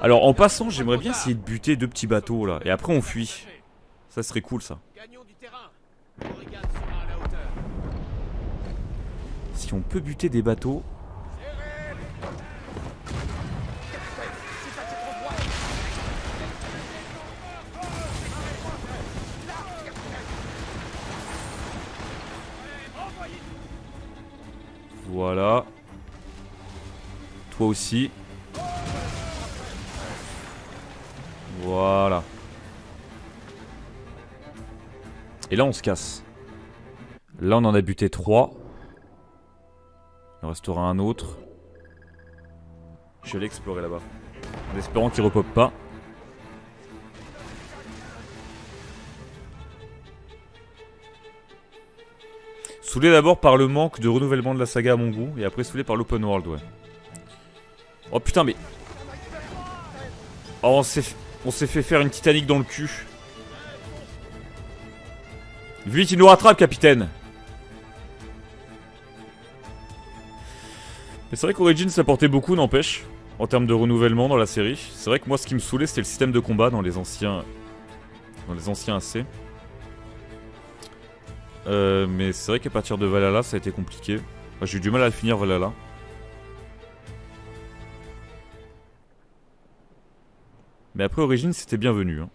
Alors en passant, j'aimerais bien essayer de buter deux petits bateaux là. Et après on fuit. Ça serait cool ça. Si on peut buter des bateaux. Voilà. Toi aussi. Voilà. Et là on se casse. Là on en a buté 3. Il en restera un autre. Je vais l'explorer là-bas. En espérant qu'il repop pas. Saoulé d'abord par le manque de renouvellement de la saga à mon goût, et après saoulé par l'open world, ouais. Oh putain, mais... Oh, on s'est on s'est fait faire une Titanic dans le cul. Vite, il nous rattrape, capitaine Mais c'est vrai qu'Origins apportait beaucoup, n'empêche, en termes de renouvellement dans la série. C'est vrai que moi, ce qui me saoulait, c'était le système de combat dans les anciens... Dans les anciens AC. Euh, mais c'est vrai qu'à partir de Valhalla, ça a été compliqué. J'ai eu du mal à finir Valhalla. Mais après Origins, c'était bienvenu. Hein.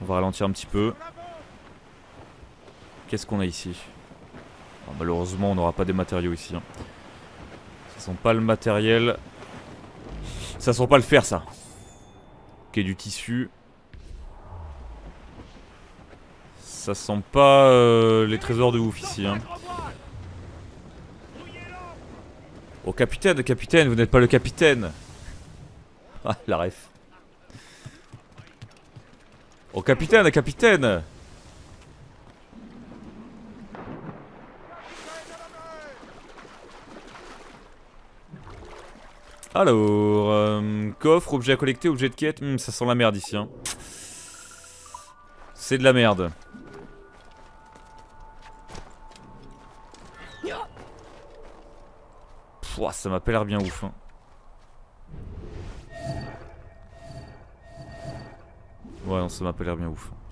On va ralentir un petit peu. Qu'est-ce qu'on a ici? Malheureusement, on n'aura pas des matériaux ici. Hein. Ça sent pas le matériel. Ça sent pas le fer, ça du tissu. Ça sent pas euh, les trésors de ouf ici. Hein. Oh capitaine, capitaine, vous n'êtes pas le capitaine. Ah, la ref. Oh capitaine, capitaine Alors, euh, coffre, objet à collecter, objet de quête. Hmm, ça sent la merde ici. Hein. C'est de la merde. Pouah, ça m'a pas l'air bien ouf. Hein. Ouais, non, ça m'a pas l'air bien ouf. Ça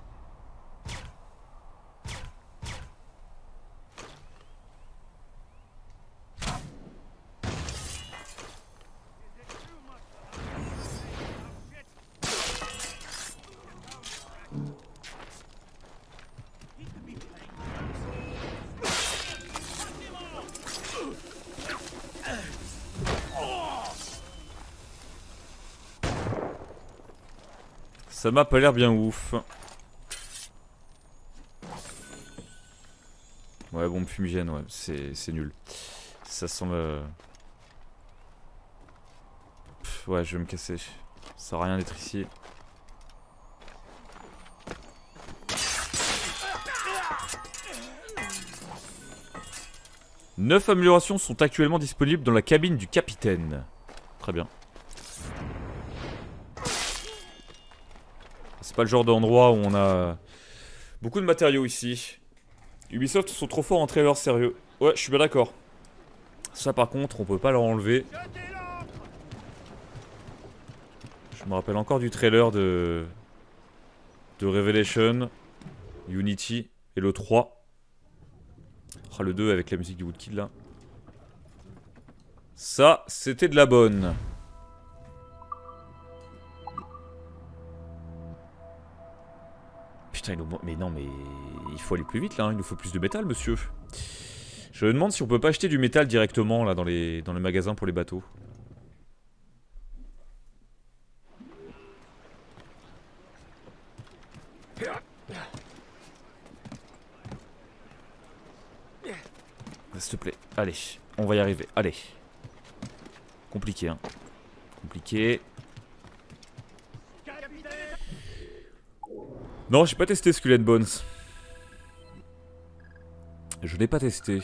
m'a pas l'air bien ouf. Ouais, bombe fumigène, ouais, c'est nul. Ça sent le... ouais, je vais me casser. Ça sert à rien d'être ici. Neuf améliorations sont actuellement disponibles dans la cabine du capitaine. Très bien. C'est pas le genre d'endroit où on a beaucoup de matériaux ici. Ubisoft sont trop forts en trailer sérieux. Ouais, je suis bien d'accord. Ça par contre, on peut pas leur enlever. Je me rappelle encore du trailer de de Revelation, Unity et le 3. Ah, le 2 avec la musique du Woodkid là. Ça, c'était de la bonne. Mais non, mais il faut aller plus vite là, hein. il nous faut plus de métal, monsieur. Je me demande si on peut pas acheter du métal directement là dans les, dans les magasins pour les bateaux. S'il te plaît, allez, on va y arriver, allez. Compliqué, hein. Compliqué. Non, j'ai pas testé Skull Bones. Je l'ai pas testé.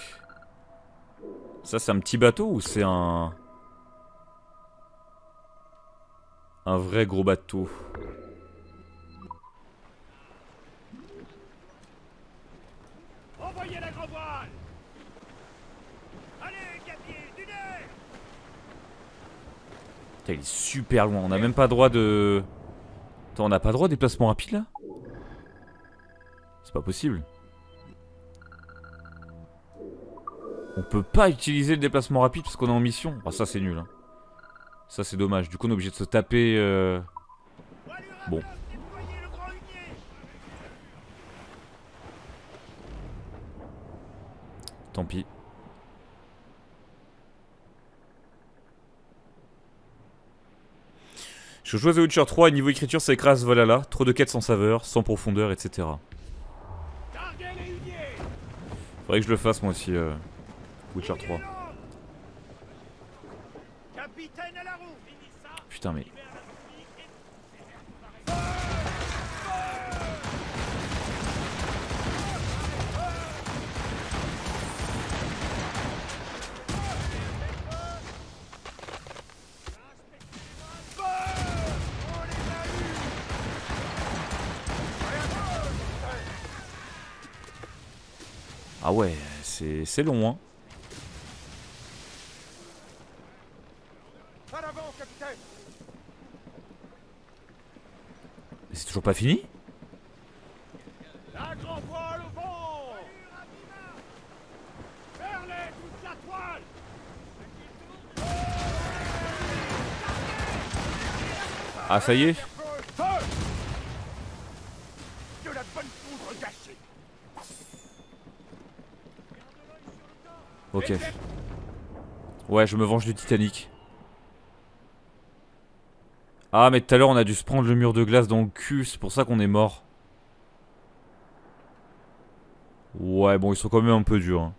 Ça, c'est un petit bateau ou c'est un... Un vrai gros bateau? Envoyez la grand voile Putain, il est super loin. On n'a même pas droit de... Attends, on n'a pas droit à déplacement rapide, là? C'est pas possible. On peut pas utiliser le déplacement rapide parce qu'on est en mission. Ah ça c'est nul. Hein. Ça c'est dommage. Du coup on est obligé de se taper... Euh... Bon. Tant pis. Je joue The Witcher 3 et niveau écriture ça écrase Valhalla. Trop de quêtes sans saveur, sans profondeur, etc. Faudrait que je le fasse moi aussi, euh, Witcher 3. Putain mais... Ah ouais, c'est long, hein. Mais c'est toujours pas fini? La grand voile au vent. Toute la toile. Ah ça y est Ok. Ouais, je me venge du Titanic. Ah, mais tout à l'heure, on a dû se prendre le mur de glace dans le cul. C'est pour ça qu'on est mort. Ouais, bon, ils sont quand même un peu durs. Hein.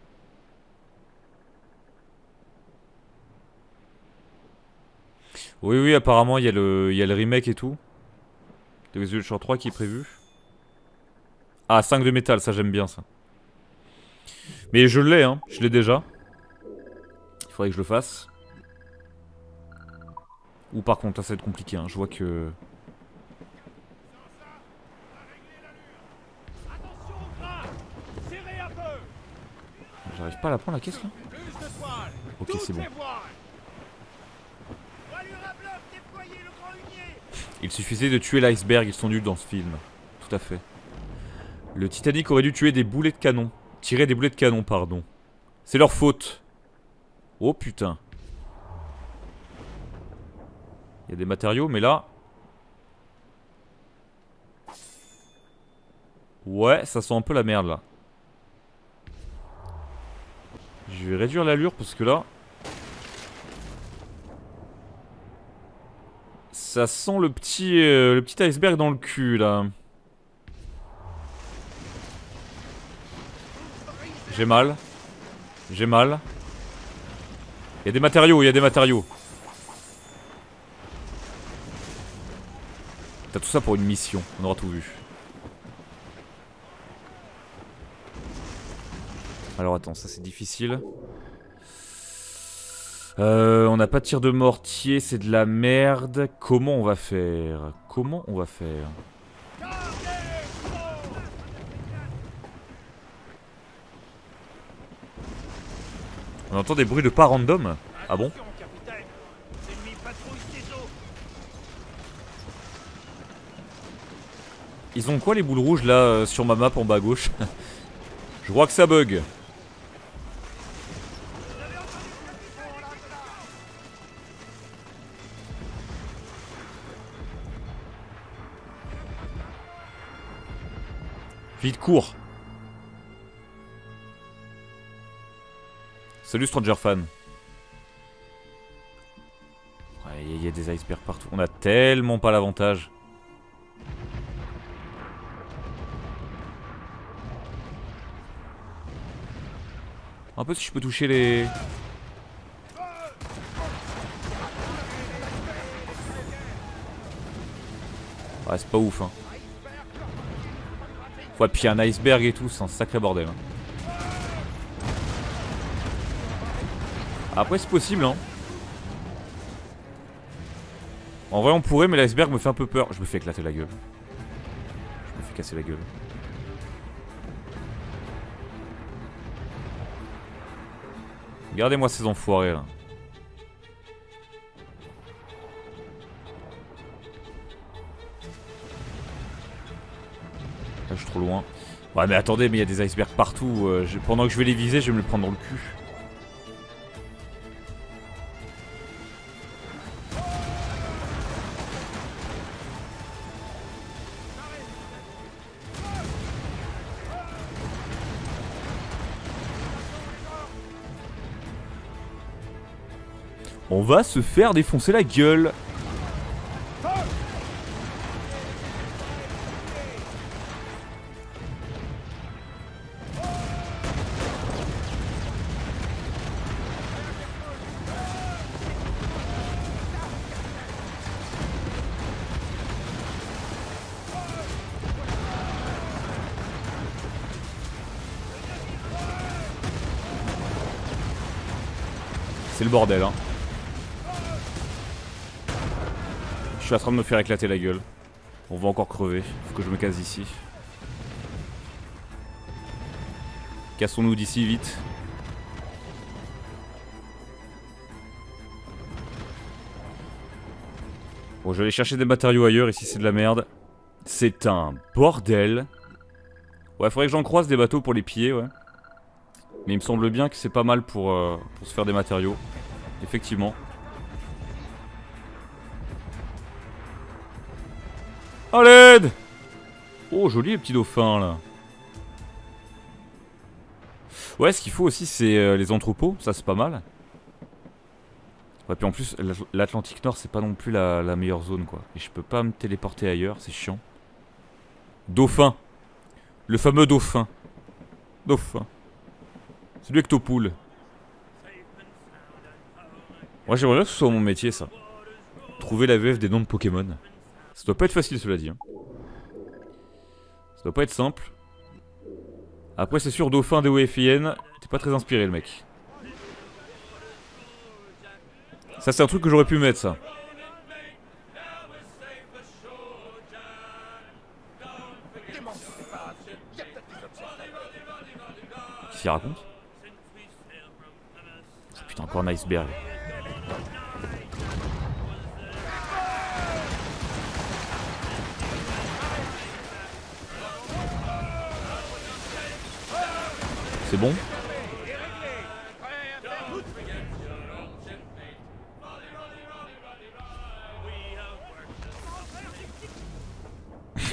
Oui, oui, apparemment, il y, a le, y a le remake et tout. De Witcher 3 qui est prévu. Ah, 5 de métal, ça j'aime bien ça. Mais je l'ai, hein. Je l'ai déjà. Il faudrait que je le fasse. Ou par contre, là ça va être compliqué. Hein. Je vois que... J'arrive pas à la prendre la caisse là Ok, c'est bon. Il suffisait de tuer l'iceberg, ils sont nuls dans ce film. Tout à fait. Le Titanic aurait dû tuer des boulets de canon. Tirer des boulets de canon, pardon. C'est leur faute. Oh putain. Il y a des matériaux, mais là... Ouais, ça sent un peu la merde là. Je vais réduire l'allure parce que là... Ça sent le petit, euh, le petit iceberg dans le cul là. J'ai mal. J'ai mal. Il y a des matériaux, il y a des matériaux. T'as tout ça pour une mission, on aura tout vu. Alors attends, ça c'est difficile. Euh, on n'a pas de tir de mortier, c'est de la merde. Comment on va faire? Comment on va faire? On entend des bruits de pas random Ah bon Ils ont quoi les boules rouges là euh, sur ma map en bas à gauche Je crois que ça bug. Vite, cours Salut Stranger Fan. Il y, a des icebergs partout. On a tellement pas l'avantage. Un peu si je peux toucher les... Ouais, c'est pas ouf, hein. Ouais, puis un iceberg et tout, c'est un sacré bordel. Hein. Après, c'est possible, hein. En vrai, on pourrait, mais l'iceberg me fait un peu peur. Je me fais éclater la gueule. Je me fais casser la gueule. Gardez-moi ces enfoirés, là. Là, je suis trop loin. Ouais, mais attendez, mais il y a des icebergs partout. Euh, pendant que je vais les viser, je vais me le prendre dans le cul. On va se faire défoncer la gueule. C'est le bordel, hein. Suis en train de me faire éclater la gueule. On va encore crever. Faut que je me case ici. Cassons-nous d'ici vite. Bon, je vais aller chercher des matériaux ailleurs. Ici, c'est de la merde. C'est un bordel. Ouais, faudrait que j'en croise des bateaux pour les piller, ouais. Mais il me semble bien que c'est pas mal pour, euh, pour se faire des matériaux. Effectivement. À l'aide Oh, joli les petits dauphins, là. Ouais, ce qu'il faut aussi, c'est euh, les entrepôts. Ça, c'est pas mal. Ouais, puis en plus, l'At- l'Atlantique Nord, c'est pas non plus la, meilleure zone, quoi. Et je peux pas me téléporter ailleurs, c'est chiant. Dauphin. Le fameux dauphin. Dauphin. C'est lui Octopool. Moi, j'aimerais bien que ce soit mon métier, ça. Trouver la VF des noms de Pokémon. Ça doit pas être facile, cela dit. hein. Ça doit pas être simple. Après, c'est sûr, Dauphin des OFIN, t'es pas très inspiré, le mec. Ça, c'est un truc que j'aurais pu mettre, ça. Qu'est-ce qu'il raconte? Putain, encore un iceberg. C'est bon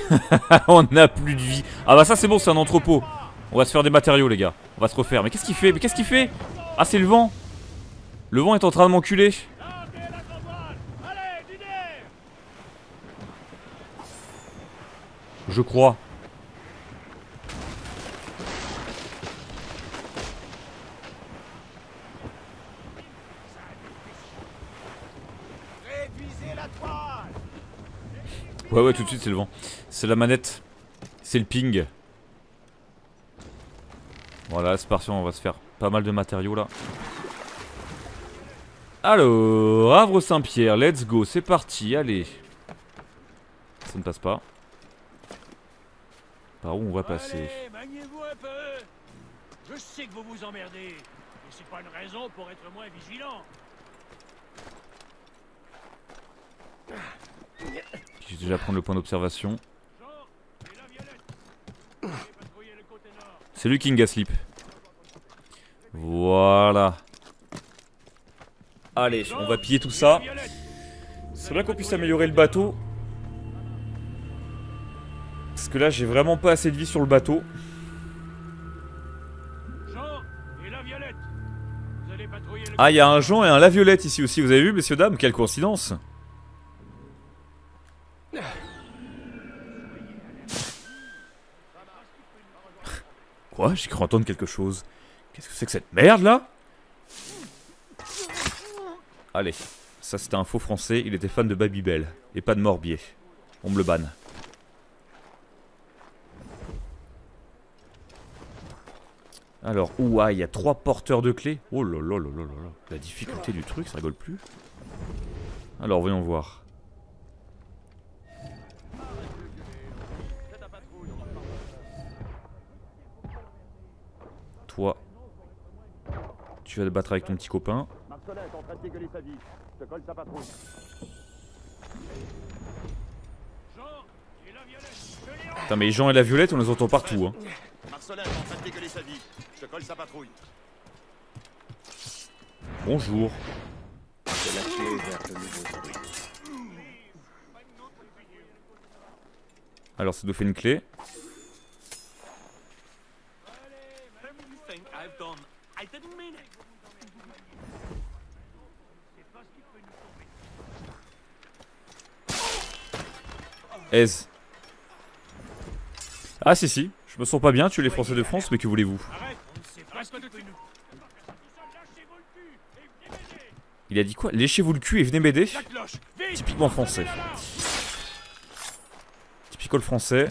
On n'a plus de vie. Ah bah ça c'est bon, c'est un entrepôt. On va se faire des matériaux les gars. On va se refaire. Mais qu'est-ce qu'il fait? Mais qu'est-ce qu'il fait? Ah c'est le vent. Le vent est en train de m'enculer. Je crois. Ouais ouais tout de suite c'est le vent. C'est la manette. C'est le ping. Voilà c'est parti on va se faire pas mal de matériaux là. Alors, Havre Saint-Pierre, let's go, c'est parti, allez. Ça ne passe pas. Par où on va passer mais c'est pas une raison pour être moins vigilant. Je vais déjà prendre le point d'observation. C'est lui King Asleep. Voilà. Allez, on va piller tout ça. C'est bien qu'on puisse améliorer le bateau. Parce que là, j'ai vraiment pas assez de vie sur le bateau. Ah, il y a un Jean et un La Violette ici aussi. Vous avez vu, messieurs, dames? Quelle coïncidence Quoi J'ai cru entendre quelque chose. Qu'est-ce que c'est que cette merde là? Allez, ça c'était un faux français. Il était fan de Babybel et pas de Morbier. On me le banne. Alors, ouah, il y a trois porteurs de clés. Oh là là là là là. La difficulté du truc, ça rigole plus. Alors, voyons voir. Toi, tu vas te battre avec ton petit copain. Putain, mais Jean et la Violette, on les entend partout. Hein. Marcelin est en train de dégueuler sa vie. Je te colle sa patrouille. Bonjour. C'est la clé vers de nouveaux bruits. Alors, ça nous fait une clé. Everything I've done, I didn't mean it. Aise. Ah, si, si. Je me sens pas bien, tu es les Français de France, mais que voulez-vous? Le. Il a dit quoi? Léchez-vous le cul et venez m'aider? Typiquement français. Typical français.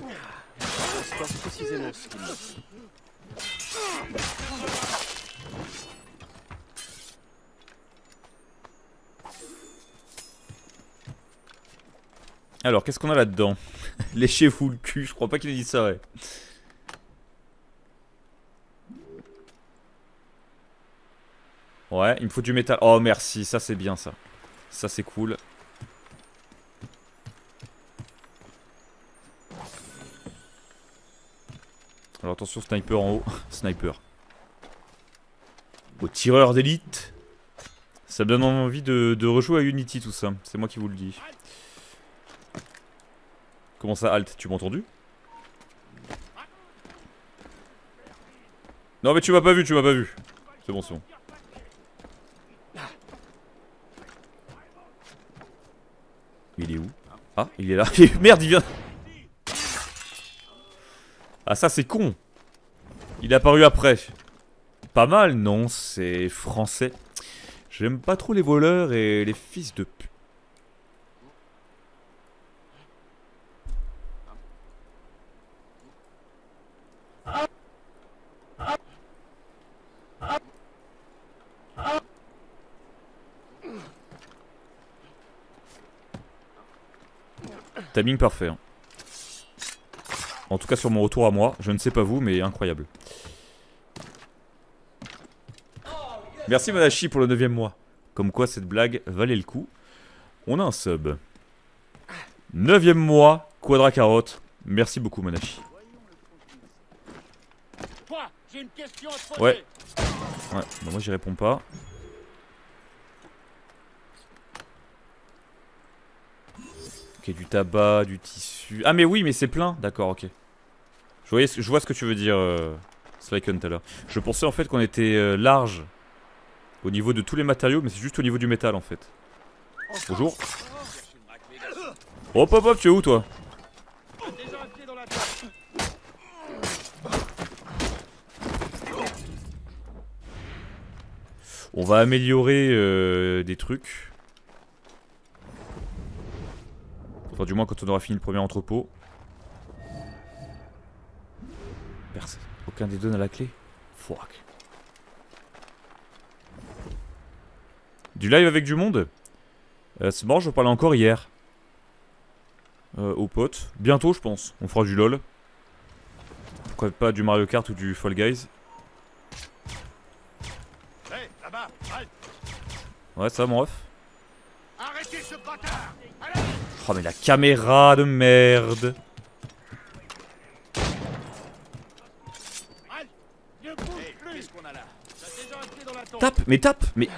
Alors, qu'est-ce qu'on a là-dedans? Léchez-vous le cul, je crois pas qu'il ait dit ça, ouais. Ouais, il me faut du métal. Oh, merci, ça c'est bien ça. Ça c'est cool. Alors attention, sniper en haut. sniper. Au tireur d'élite. Ça me donne envie de, de rejouer à Unity tout ça. C'est moi qui vous le dis. Comment ça, Alt Tu m'as entendu? Non mais tu m'as pas vu, tu m'as pas vu. C'est bon, c'est bon. Il est où? Ah, il est là. Merde, il vient. Ah ça c'est con. Il est apparu après. Pas mal, non, c'est français. J'aime pas trop les voleurs et les fils de Timing parfait. hein. En tout cas sur mon retour à moi, je ne sais pas vous, mais incroyable. Merci Manachi pour le 9 mois. Comme quoi cette blague valait le coup. On a un sub. 9 mois, Quadra Carotte. Merci beaucoup poser. Ouais. Ouais, bah moi j'y réponds pas. Du tabac, du tissu. Ah mais oui, mais c'est plein. D'accord, ok. Je, voyais, je vois ce que tu veux dire, euh, Slyken, tout à l'heure. Je pensais en fait qu'on était euh, large au niveau de tous les matériaux, mais c'est juste au niveau du métal en fait. Bonjour. Hop hop hop, tu es où toi? On va améliorer euh, des trucs. Enfin, du moins quand on aura fini le premier entrepôt. Personne. Aucun des deux n'a la clé. Fuck. Du live avec du monde euh, C'est marrant, je parlais encore hier. Euh, aux potes. Bientôt, je pense. On fera du LOL. Pourquoi pas du Mario Kart ou du Fall Guys Ouais, ça, mon ref Arrêtez ce bâtard Oh mais la caméra de merde. Tape Mais tape Mais...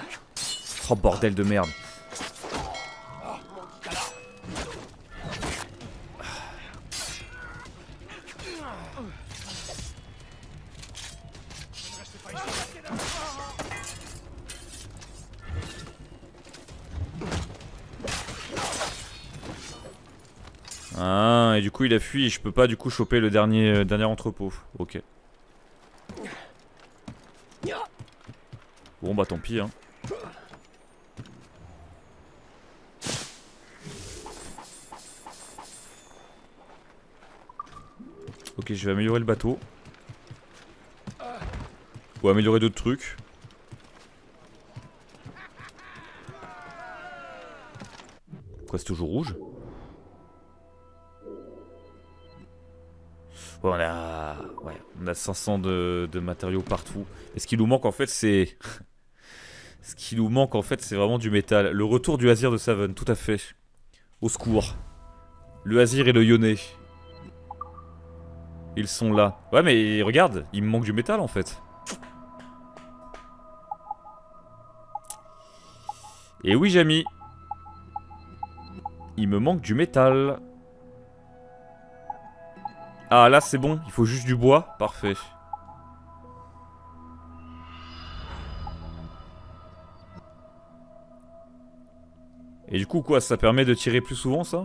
Oh bordel de merde Ah, et du coup il a fui et je peux pas du coup choper le dernier, euh, dernier entrepôt. Ok. Bon bah tant pis hein. Ok, je vais améliorer le bateau. Ou améliorer d'autres trucs. Quoi, c'est toujours rouge? A 500 de, matériaux partout. Et ce qui nous manque en fait, c'est. ce qui nous manque en fait, c'est vraiment du métal. Le retour du Azir de Savon, tout à fait. Au secours. Le Azir et le Yone. Ils sont là. Ouais, mais regarde, il me manque du métal en fait. Et oui, Jamy. Il me manque du métal. Ah, là, c'est bon. Il faut juste du bois. Parfait. Et du coup, quoi Ça permet de tirer plus souvent, ça?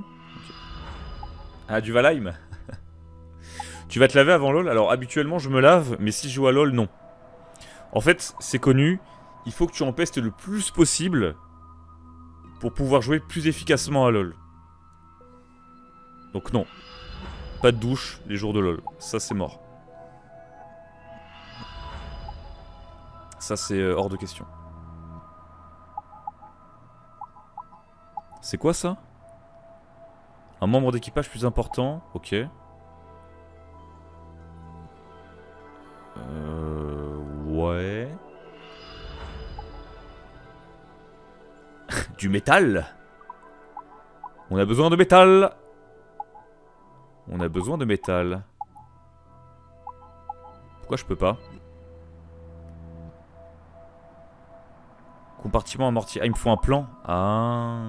Ah, du Valheim Tu vas te laver avant LoL? Alors, habituellement, je me lave, mais si je joue à LoL, non. En fait, c'est connu. Il faut que tu empestes le plus possible pour pouvoir jouer plus efficacement à LoL. Donc non. Pas de douche les jours de LoL. Ça, c'est mort. Ça, c'est euh, hors de question. C'est quoi ça? Un membre d'équipage plus important. Ok. Euh... Ouais. du métal? On a besoin de métal On a besoin de métal. Pourquoi je peux pas? Compartiment amorti. Ah, il me faut un plan. Ah.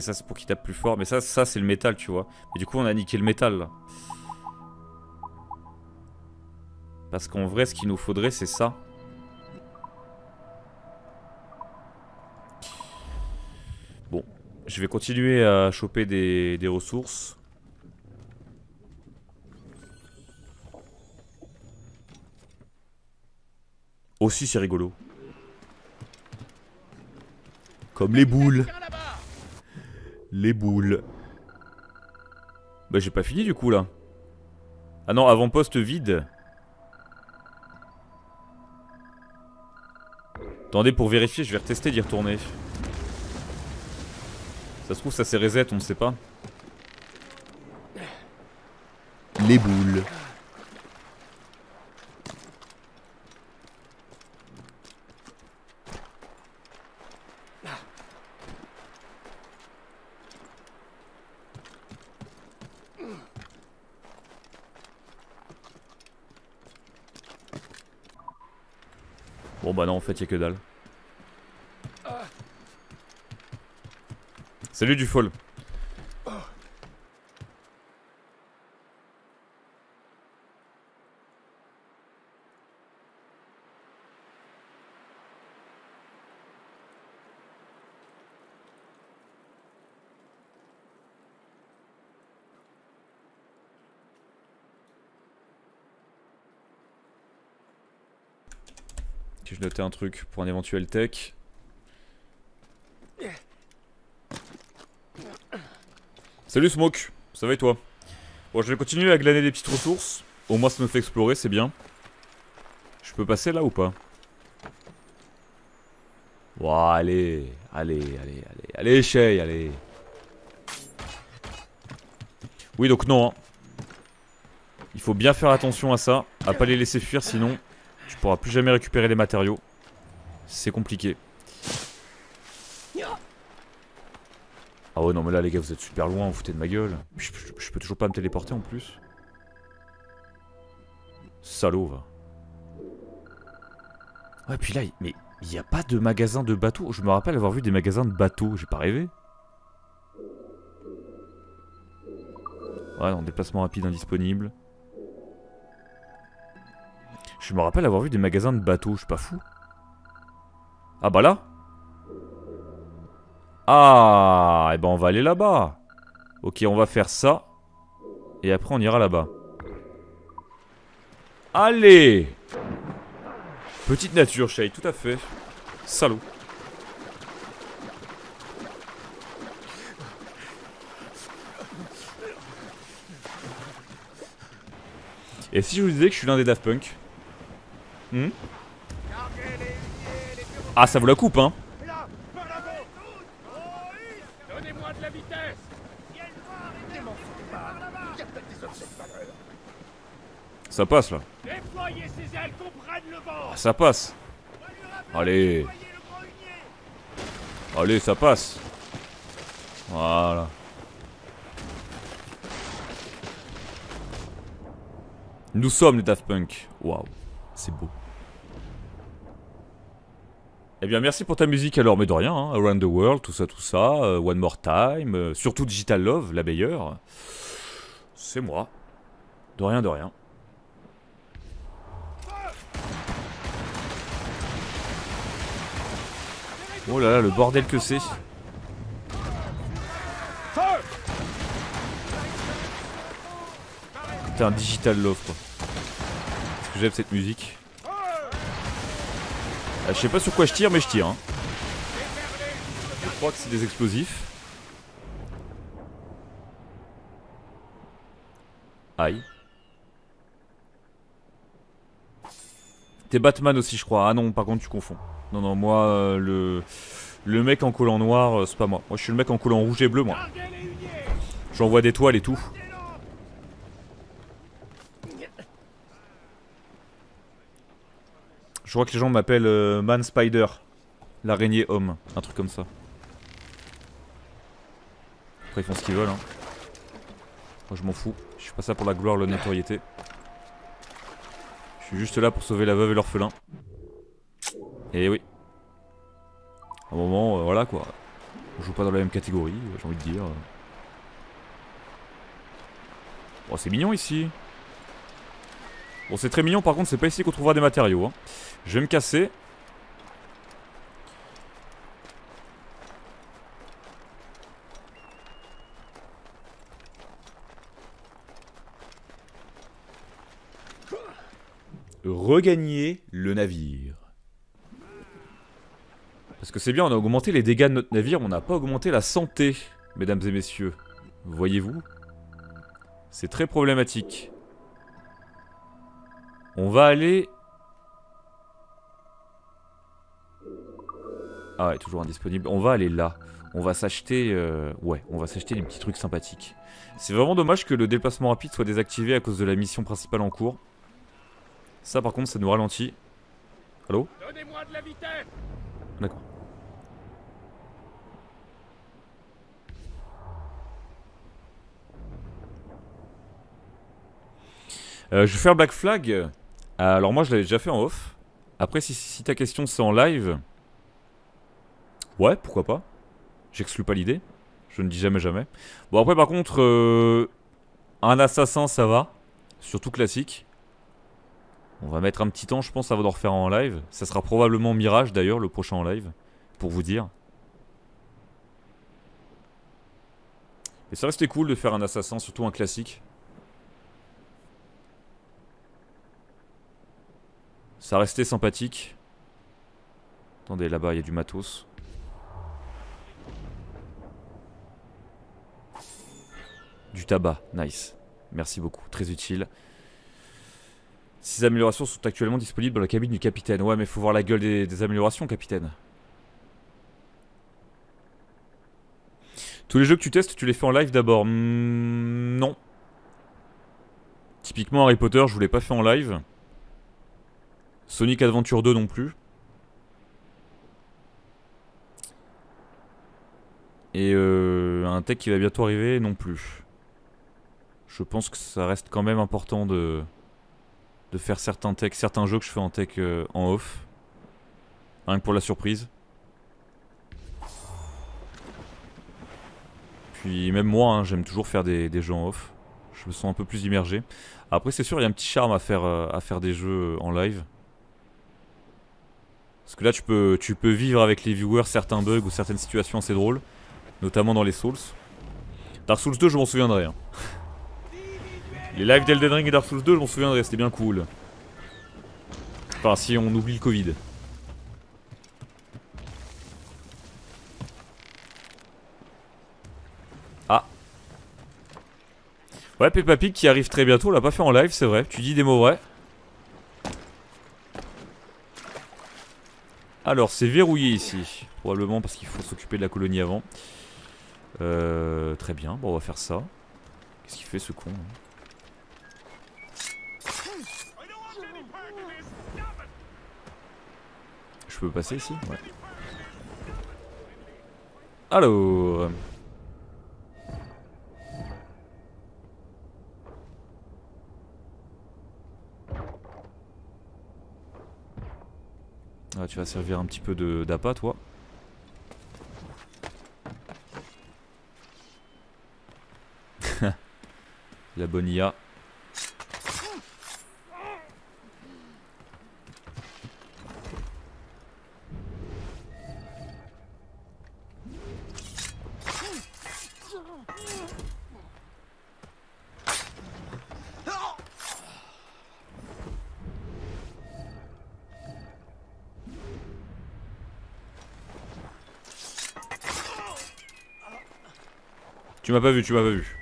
Ça c'est pour qu'il tape plus fort. Mais ça, ça c'est le métal, tu vois. Mais du coup, on a niqué le métal, là. Parce qu'en vrai, ce qu'il nous faudrait, c'est ça. Bon, je vais continuer à choper des, des ressources. Aussi, c'est rigolo. Comme les boules. Les boules. Bah j'ai pas fini du coup là. Ah non, avant-poste vide. Attendez, pour vérifier, je vais retester d'y retourner. Ça se trouve, ça s'est reset, on ne sait pas. Les boules. Fait, a que dalle. Salut du fall. Ok, je notais un truc pour un éventuel tech. Salut Smoke, ça va et toi? Bon, je vais continuer à glaner des petites ressources. Au moins ça me fait explorer, c'est bien. Je peux passer là ou pas? Ouah, allez, allez, allez, allez, allez, Shay, allez. Oui, donc non. hein. Il faut bien faire attention à ça, à pas les laisser fuir, sinon tu pourras plus jamais récupérer les matériaux. C'est compliqué. Ah ouais non mais là les gars vous êtes super loin, vous foutez de ma gueule. Je, peux toujours pas me téléporter en plus. Salaud va. Ouais puis là, mais il n'y a pas de magasin de bateaux. Je me rappelle avoir vu des magasins de bateaux, j'ai pas rêvé. Ouais non, déplacement rapide indisponible. Je me rappelle avoir vu des magasins de bateaux, je suis pas fou. Ah bah là Ah, et ben on va aller là-bas. Ok, on va faire ça. Et après on ira là-bas. Allez Petite nature, Shay, tout à fait. Salaud. Et si je vous disais que je suis l'un des Daft Punk? Hmm Ah, ça vous la coupe, hein. Ça passe là. Ah, ça passe. Allez. Allez, ça passe. Voilà. Nous sommes les Daft Punk. Waouh, c'est beau. Eh bien, merci pour ta musique alors, mais de rien. hein. Around the World, tout ça, tout ça. euh, One More Time. euh, surtout Digital Love, la meilleure. C'est moi. De rien, de rien. Oh là là, le bordel que c'est. Putain, un digital love quoi. J'aime cette musique. Ah, je sais pas sur quoi je tire, mais je tire. hein. Je crois que c'est des explosifs. Aïe. T'es Batman aussi, je crois. Ah non, par contre, tu confonds. Non, non, moi, euh, le, le mec en collant noir, euh, c'est pas moi. Moi, je suis le mec en collant rouge et bleu, moi. J'envoie des toiles et tout. Je crois que les gens m'appellent euh, Man Spider. L'araignée homme. Un truc comme ça. Après, ils font ce qu'ils veulent. Hein. Moi, je m'en fous. Je suis pas ça pour la gloire, la notoriété. Je suis juste là pour sauver la veuve et l'orphelin. Et oui. À un moment, euh, voilà quoi. On joue pas dans la même catégorie, euh, j'ai envie de dire. Bon, c'est mignon ici. Bon, c'est très mignon, par contre, c'est pas ici qu'on trouvera des matériaux. hein. Je vais me casser. Regagner le navire. Parce que c'est bien, on a augmenté les dégâts de notre navire, on n'a pas augmenté la santé, mesdames et messieurs. Voyez-vous? C'est très problématique. On va aller... Ah ouais, toujours indisponible. On va aller là. On va s'acheter... euh, Ouais, on va s'acheter des petits trucs sympathiques. C'est vraiment dommage que le déplacement rapide soit désactivé à cause de la mission principale en cours. Ça par contre, ça nous ralentit. Allô Donnez-moi de la vitesse D'accord. Euh, je vais faire Black Flag. Alors moi je l'avais déjà fait en off. Après si, si ta question c'est en live. Ouais, pourquoi pas. J'exclus pas l'idée. Je ne dis jamais jamais. Bon après par contre euh, un assassin ça va. Surtout classique. On va mettre un petit temps je pense avant de refaire en live. Ça sera probablement Mirage d'ailleurs le prochain en live. Pour vous dire. Et ça restait cool de faire un assassin, surtout un classique. Ça restait sympathique. Attendez, là-bas, il y a du matos. Du tabac, nice. Merci beaucoup, très utile. Ces améliorations sont actuellement disponibles dans la cabine du capitaine. Ouais, mais faut voir la gueule des, améliorations, capitaine. Tous les jeux que tu testes, tu les fais en live d'abord Hmm, Non. Typiquement Harry Potter, je vous l'ai pas fait en live. Sonic Adventure 2 non plus. Et euh, un tech qui va bientôt arriver non plus. Je pense que ça reste quand même important de, de faire certains techs, certains jeux que je fais en tech euh, en off. Rien que pour la surprise. Puis même moi, hein, j'aime toujours faire des, des jeux en off. Je me sens un peu plus immergé. Après, c'est sûr, il y a un petit charme à faire, euh, à faire des jeux euh, en live. Parce que là, tu peux, tu peux vivre avec les viewers certains bugs ou certaines situations assez drôles. Notamment dans les Souls. Dark Souls 2, je m'en souviendrai. hein. Les lives d'Elden Ring et Dark Souls 2, je m'en souviendrai, c'était bien cool. Enfin, si on oublie le Covid. Ah. Ouais, Peppa Pig qui arrive très bientôt, on l'a pas fait en live, c'est vrai. Tu dis des mots vrais. Alors, c'est verrouillé ici. Probablement parce qu'il faut s'occuper de la colonie avant. Euh, très bien, bon, on va faire ça. Qu'est-ce qu'il fait ce con hein? Je peux passer ici Ouais. Alors. Ah, tu vas servir un petit peu d'appât, toi. La bonne IA. M'as pas vu, tu m'as pas vu.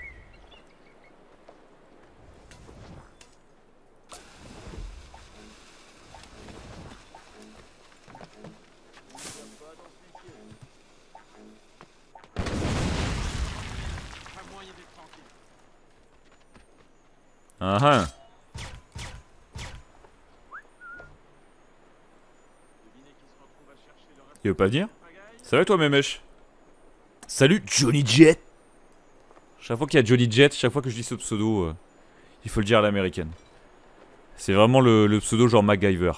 Ah ah. Il veut pas venir? Salut toi Mémèche Salut Johnny Jet Chaque fois qu'il y a Johnny Jet, chaque fois que je dis ce pseudo, euh, il faut le dire à l'américaine. C'est vraiment le, le pseudo genre MacGyver.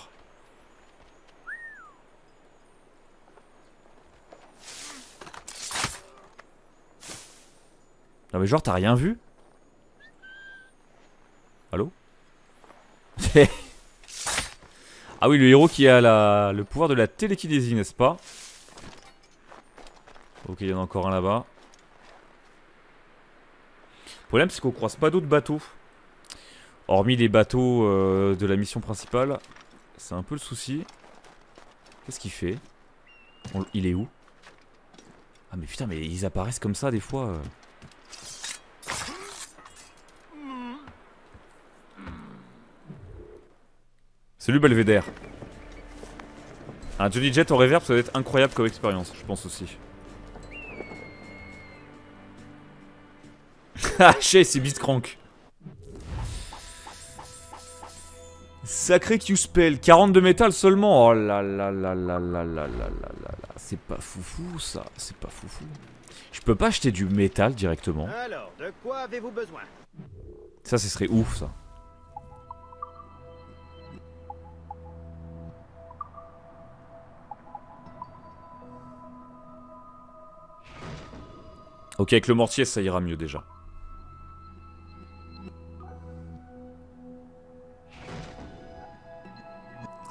Non mais genre t'as rien vu? Allô? Ah oui le héros qui a la, le pouvoir de la télékinésie n'est-ce pas? Ok il y en a encore un là-bas problème c'est qu'on croise pas d'autres bateaux Hormis les bateaux euh, de la mission principale C'est un peu le souci Qu'est-ce qu'il fait? Il est où? Ah mais putain mais ils apparaissent comme ça des fois euh. Salut Belvédère. Un Johnny Jet en reverb, ça doit être incroyable comme expérience, je pense aussi. Haché, c'est Beastcrank. Sacré Q-Spell, 42 métal seulement. Oh là là là là là là là là là là. C'est pas foufou ça, c'est pas foufou. Je peux pas acheter du métal directement. Alors, de quoi avez-vous besoin Ça, ce serait ouf ça. Ok, avec le mortier, ça ira mieux déjà.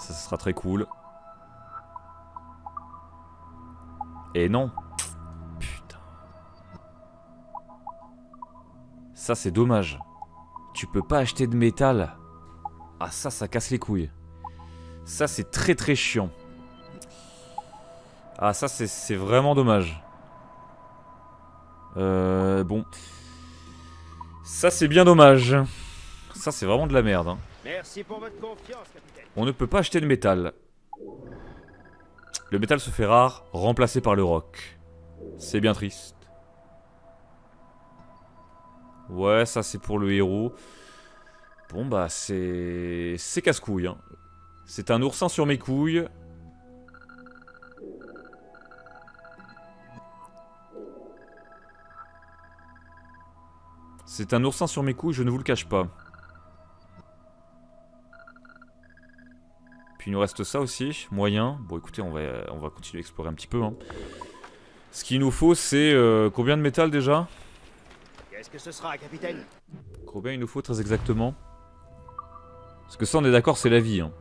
Ça, sera très cool. Et non. Putain. Ça, c'est dommage. Tu peux pas acheter de métal. Ah, ça, ça casse les couilles. Ça, c'est très très chiant. Ah, ça, c'est- c'est vraiment dommage. Euh, bon. Ça, c'est bien dommage. Ça, c'est vraiment de la merde. hein. On ne peut pas acheter de métal. Le métal se fait rare, remplacé par le rock. C'est bien triste. Ouais, ça c'est pour le héros. Bon bah c'est... C'est casse-couille. Hein. C'est un oursin sur mes couilles. C'est un oursin sur mes couilles, je ne vous le cache pas. Puis il nous reste ça aussi, moyen. Bon écoutez, on va, on va continuer à explorer un petit peu. hein. Ce qu'il nous faut, c'est euh, combien de métal déjà? Qu'est-ce que ce sera, capitaine? Combien il nous faut très exactement? Parce que ça, on est d'accord, c'est la vie. hein.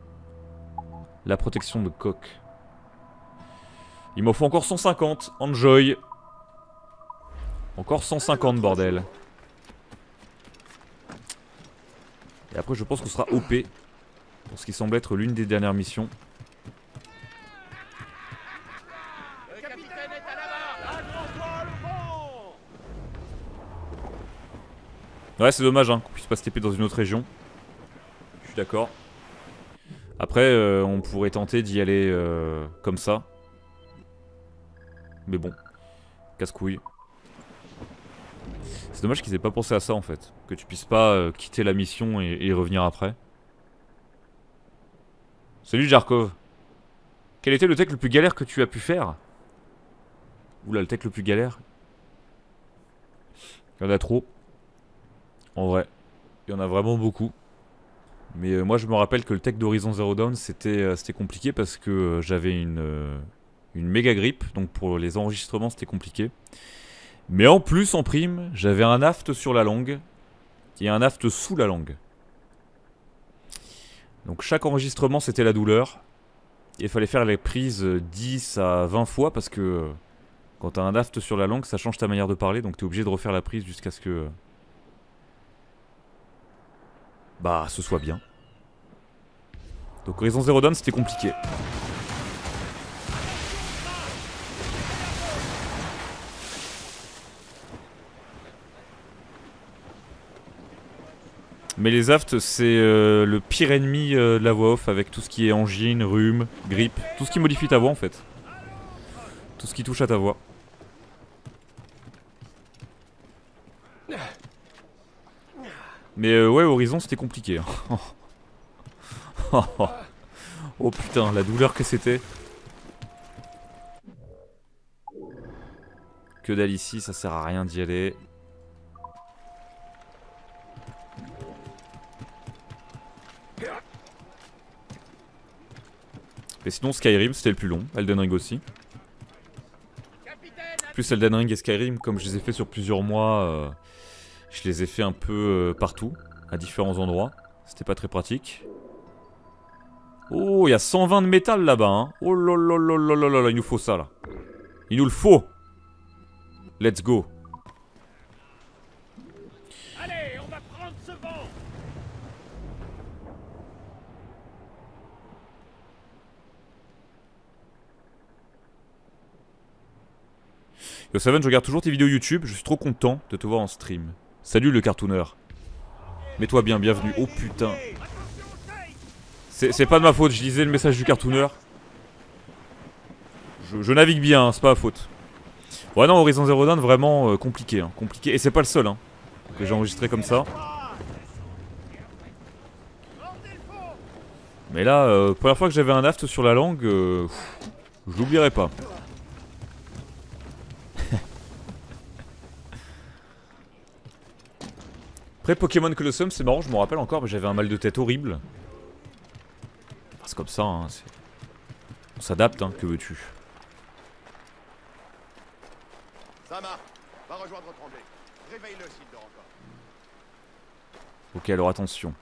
La protection de coque. Il m'en faut encore 150. Enjoy. Encore 150, bordel. Et après, je pense qu'on sera OP. Pour ce qui semble être l'une des dernières missions. Ouais, c'est dommage hein, qu'on puisse pas se taper dans une autre région. Je suis d'accord. Après, euh, on pourrait tenter d'y aller euh, comme ça. Mais bon, casse-couille. C'est dommage qu'ils aient pas pensé à ça en fait. Que tu puisses pas euh, quitter la mission et, et revenir après. Salut Jarkov. Quel était le tech le plus galère que tu as pu faire? Oula, le tech le plus galère? Il y en a trop. En vrai. Il y en a vraiment beaucoup. Mais euh, moi je me rappelle que le tech d'Horizon Zero Dawn c'était euh, compliqué parce que euh, j'avais une, une méga grippe. Donc pour les enregistrements c'était compliqué. Mais en plus en prime, j'avais un aft sur la langue et un aft sous la langue. Donc chaque enregistrement c'était la douleur. Il fallait faire les prises euh, 10 à 20 fois parce que euh, quand t'as un aft sur la langue, ça change ta manière de parler. Donc t'es obligé de refaire la prise jusqu'à ce que. euh, Bah, ce soit bien. Donc Horizon Zero Dawn c'était compliqué. Mais les afts, c'est euh, le pire ennemi euh, de la voix off avec tout ce qui est angine, rhume, grippe, tout ce qui modifie ta voix en fait. Tout ce qui touche à ta voix. Mais euh, ouais, Horizon c'était compliqué. hein. oh putain, la douleur que c'était. Que dalle ici, ça sert à rien d'y aller. Et sinon Skyrim c'était le plus long, Elden Ring aussi. Plus Elden Ring et Skyrim, comme je les ai fait sur plusieurs mois, euh, je les ai fait un peu euh, partout, à différents endroits. C'était pas très pratique. Oh, il y a 120 de métal là-bas, hein. Oh là là là là là là, il nous faut ça là. Il nous le faut. Let's go. Allez, on va prendre ce vent Yo Seven, je regarde toujours tes vidéos YouTube, je suis trop content de te voir en stream. Salut le cartoonneur. Mets-toi bien, bienvenue. Oh putain. C'est pas de ma faute, je lisais le message du cartoonneur. Je, navigue bien, hein, c'est pas ma faute. Ouais non, Horizon Zero Dawn, vraiment euh, compliqué, hein, compliqué. Et c'est pas le seul hein, que j'ai enregistré comme ça. Mais là, euh, première fois que j'avais un aft sur la langue, euh, je l'oublierai pas. Après Pokémon Colossum, c'est marrant, je me rappelle encore, mais j'avais un mal de tête horrible. Enfin, c'est comme ça, hein, on s'adapte, hein, que veux-tu. Ok, alors attention.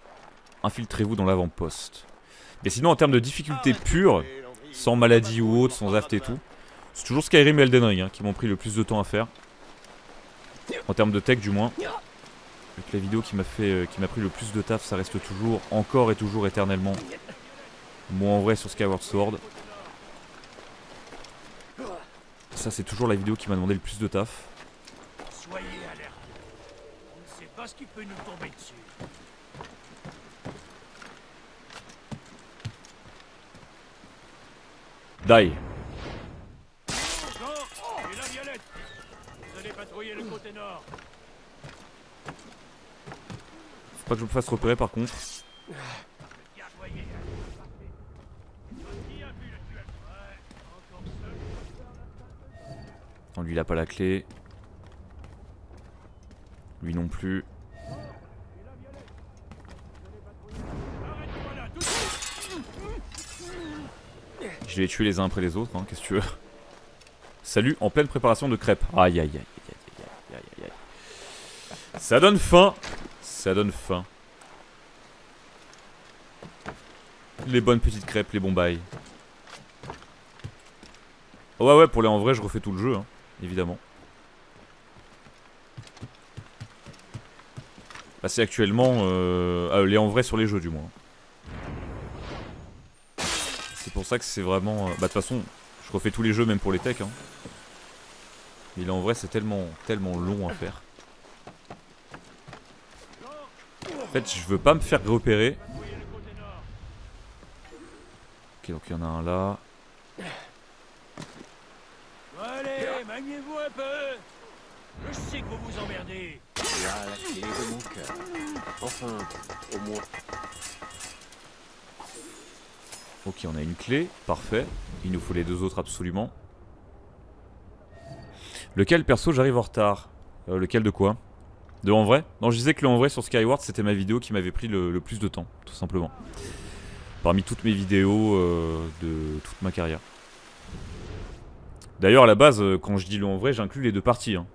Infiltrez-vous dans l'avant-poste. Mais sinon, en termes de difficulté pure, sans maladie ou autre, sans aft et tout, c'est toujours Skyrim et Elden Ring hein, qui m'ont pris le plus de temps à faire. En termes de tech, du moins. Avec la vidéo qui m'a fait, euh, qui m'a pris le plus de taf, ça reste toujours, encore et toujours éternellement, moi en vrai sur Skyward Sword. Ça, c'est toujours la vidéo qui m'a demandé le plus de taf. Soyez alertes. On ne sait pas ce qui peut nous tomber dessus. Die. Et la Violette Vous allez patrouiller le côté nord. Faut que je me fasse repérer par contre. Lui il a pas la clé. Lui non plus. Je vais les tuer les uns après les autres, hein, qu'est-ce que tu veux? Salut, en pleine préparation de crêpes. Aïe aïe aïe aïe aïe aïe aïe aïe. Ça donne faim. Ça donne faim. Les bonnes petites crêpes, les bons bails. Oh ouais ouais, pour les en vrai, je refais tout le jeu, hein, évidemment. Bah c'est actuellement euh, ah, les en vrai sur les jeux du moins. C'est pour ça que c'est vraiment... euh, Bah de toute façon, je refais tous les jeux même pour les techs. Hein. Mais là en vrai c'est tellement, tellement long à faire. En fait je veux pas me faire repérer. Ok donc il y en a un là. Allez, maniez-vous un peu Je sais que vous vous emmerdez. La clé de mon cœur. Enfin, au moins. Ok, on a une clé, parfait. Il nous faut les deux autres absolument. Lequel perso j'arrive en retard? Euh, Lequel de quoi? De en vrai Non, je disais que le en vrai sur Skyward c'était ma vidéo qui m'avait pris le, plus de temps, tout simplement. Parmi toutes mes vidéos euh, de toute ma carrière. D'ailleurs, à la base, euh, quand je dis le en vrai, j'inclus les deux parties. hein.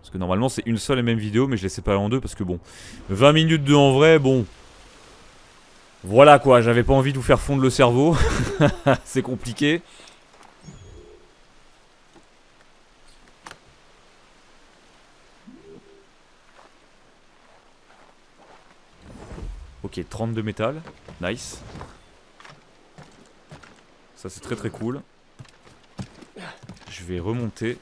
Parce que normalement, c'est une seule et même vidéo, mais je les sépare en deux parce que bon, 20 minutes de en vrai, bon. Voilà quoi, j'avais pas envie de vous faire fondre le cerveau. c'est compliqué. Ok, 32 métal. Nice. Ça c'est très très cool. Je vais remonter.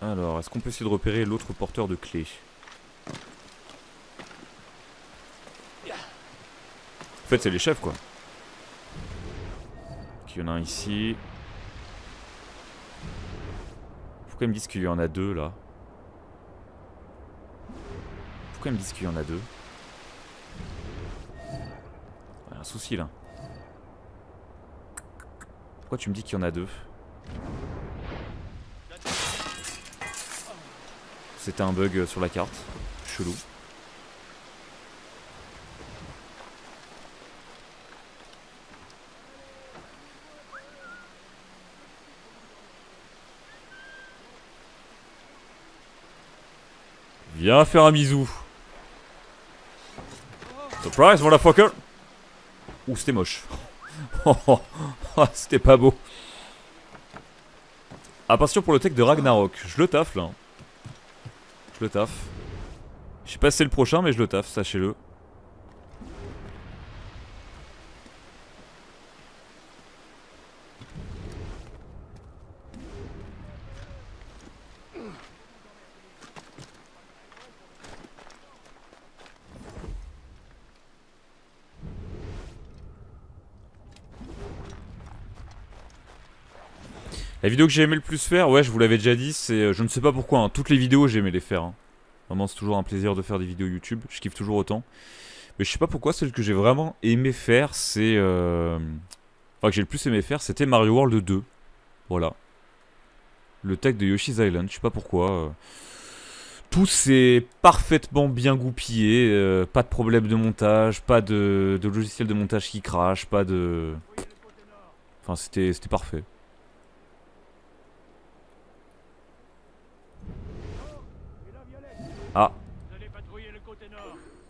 Alors, est-ce qu'on peut essayer de repérer l'autre porteur de clé? En fait, c'est les chefs quoi. Donc, il y en a un ici. Pourquoi ils me disent qu'il y en a deux là Pourquoi me disent qu'il y en a deux un souci là. Pourquoi tu me dis qu'il y en a deux? C'était un bug sur la carte. Chelou. Viens faire un bisou. Surprise, motherfucker Ouh, c'était moche. Oh, oh, oh, c'était pas beau. Attention pour le tech de Ragnarok. Je le taffe là. Je le taffe. Je sais pas si c'est le prochain, mais je le taffe, sachez-le. La vidéo que j'ai aimé le plus faire, ouais, je vous l'avais déjà dit, c'est. euh, Je ne sais pas pourquoi, hein, toutes les vidéos j'ai aimé les faire. hein. Vraiment, c'est toujours un plaisir de faire des vidéos YouTube. Je kiffe toujours autant. Mais je sais pas pourquoi, celle que j'ai vraiment aimé faire, c'est. Euh... Enfin, que j'ai le plus aimé faire, c'était Mario World 2. Voilà. Le tech de Yoshi's Island, je sais pas pourquoi. euh. Tout s'est parfaitement bien goupillé. pas de problème de montage, pas de, de logiciel de montage qui crache, pas de. Enfin, c'était parfait. Ah.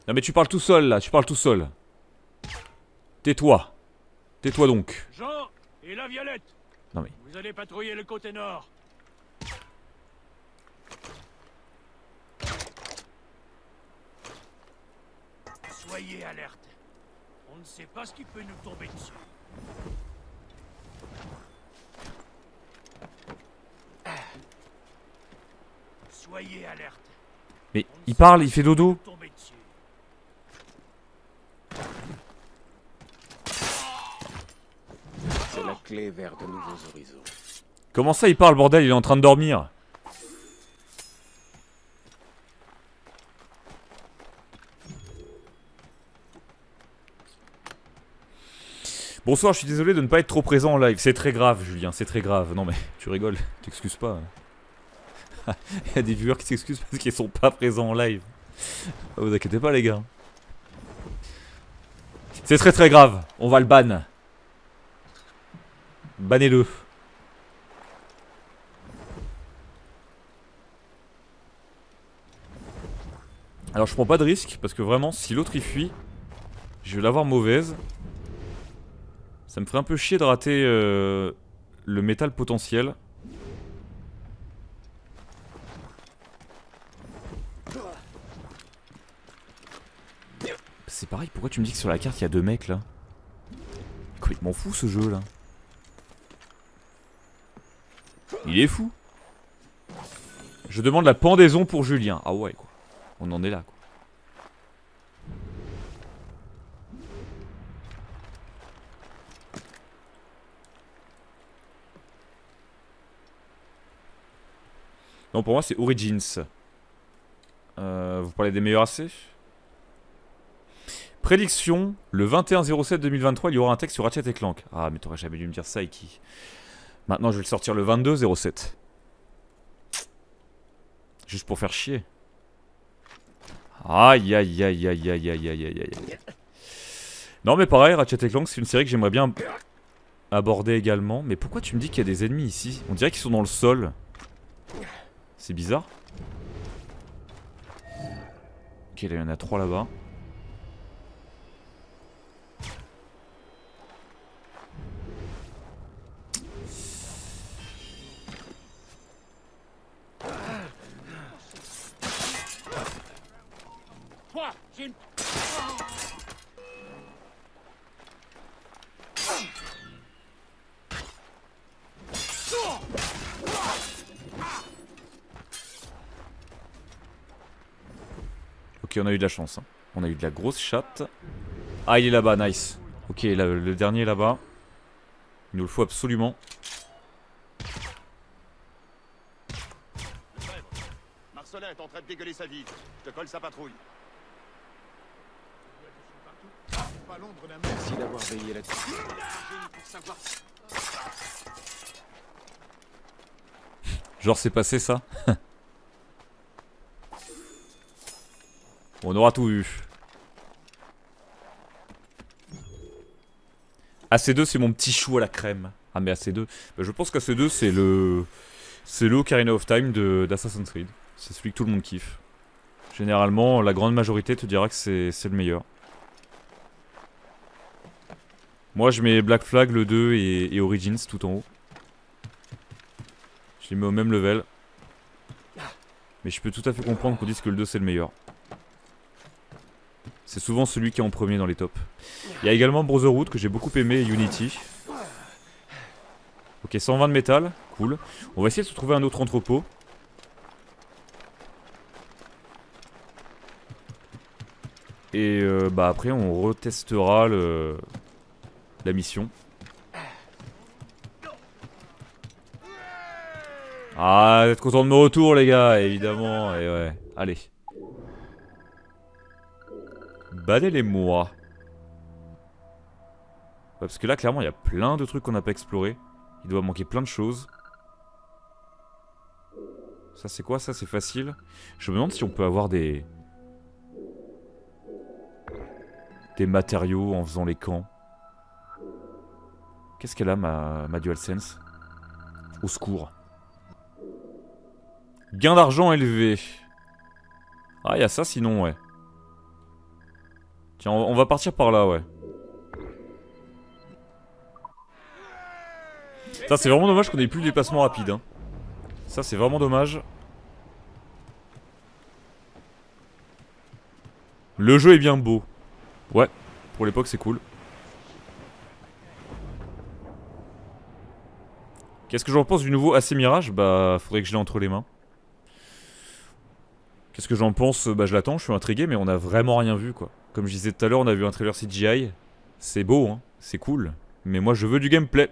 Non mais tu parles tout seul là, tu parles tout seul. Tais-toi. Tais-toi donc. Jean et la Violette. Non mais. Vous allez patrouiller le côté nord. Soyez alerte. On ne sait pas ce qui peut nous tomber dessus. Ah. Soyez alerte. Mais il parle, il fait dodo. nous tomber dessus. C'est la clé vers de nouveaux horizons. Comment ça il parle bordel, il est en train de dormir? Bonsoir, je suis désolé de ne pas être trop présent en live. C'est très grave, Julien, c'est très grave. Non mais tu rigoles, t'excuses pas. Il y a des viewers qui s'excusent parce qu'ils sont pas présents en live. Ah, vous inquiétez pas les gars. C'est très très grave, on va le ban. Bannez-le. Alors je prends pas de risque parce que vraiment si l'autre il fuit, je vais l'avoir mauvaise. Ça me ferait un peu chier de rater euh, le métal potentiel. C'est pareil, pourquoi tu me dis que sur la carte il y a deux mecs là Complètement fou ce jeu là. Il est fou. Je demande la pendaison pour Julien. Ah ouais quoi. On en est là quoi. Non pour moi c'est Origins. Euh, vous parlez des meilleurs AC Prédiction, le 21-07-2023, il y aura un texte sur Ratchet et Clank. Ah, mais t'aurais jamais dû me dire ça, Iki. Maintenant, je vais le sortir le 22-07. Juste pour faire chier. Aïe, aïe, aïe, aïe, aïe, aïe, aïe, aïe, aïe. Non, mais pareil, Ratchet et Clank, c'est une série que j'aimerais bien aborder également. Mais pourquoi tu me dis qu'il y a des ennemis ici? On dirait qu'ils sont dans le sol. C'est bizarre. Ok, là, il y en a trois là-bas. J'ai une... Ok, on a eu de la chance. hein. On a eu de la grosse chatte. Ah, il est là-bas, nice. Ok, là, le dernier est là-bas. Il nous le faut absolument. Marcelin est en train de dégueuler sa vie. Je te colle sa patrouille. Merci d'avoir veillé là-dessus. Genre, c'est passé ça On aura tout vu. AC2, c'est mon petit chou à la crème. Ah, mais AC2. bah, je pense qu'AC2, c'est le. C'est le Ocarina of Time de- d'Assassin's Creed. C'est celui que tout le monde kiffe. Généralement, la grande majorité te dira que c'est c'est le meilleur. Moi, je mets Black Flag, le 2 et, Origins tout en haut. Je les mets au même level. Mais je peux tout à fait comprendre qu'on dise que le 2 c'est le meilleur. C'est souvent celui qui est en premier dans les tops. Il y a également Brotherhood que j'ai beaucoup aimé et Unity. Ok, 120 de métal, cool. On va essayer de se trouver un autre entrepôt. Et euh, bah après on retestera le... mission. Ah, vous êtes content de mon retour, les gars, évidemment. Et ouais, allez. Badez-les-moi. Parce que là, clairement, il y a plein de trucs qu'on n'a pas explorés. Il doit manquer plein de choses. Ça, c'est quoi Ça, c'est facile. Je me demande si on peut avoir des... Des matériaux en faisant les camps. Qu'est-ce qu'elle a, ma, ma DualSense? Au secours. Gain d'argent élevé. Ah, il y a ça sinon, ouais. Tiens, on va partir par là, ouais. Ça, c'est vraiment dommage qu'on ait plus de déplacement rapide. Hein. Ça, c'est vraiment dommage. Le jeu est bien beau. Ouais, pour l'époque, c'est cool. Qu'est-ce que j'en pense du nouveau AC Mirage? Bah, faudrait que je l'ai entre les mains. Qu'est-ce que j'en pense? Bah, je l'attends, je suis intrigué, mais on a vraiment rien vu, quoi. Comme je disais tout à l'heure, on a vu un trailer CGI. C'est beau, hein, c'est cool. Mais moi, je veux du gameplay.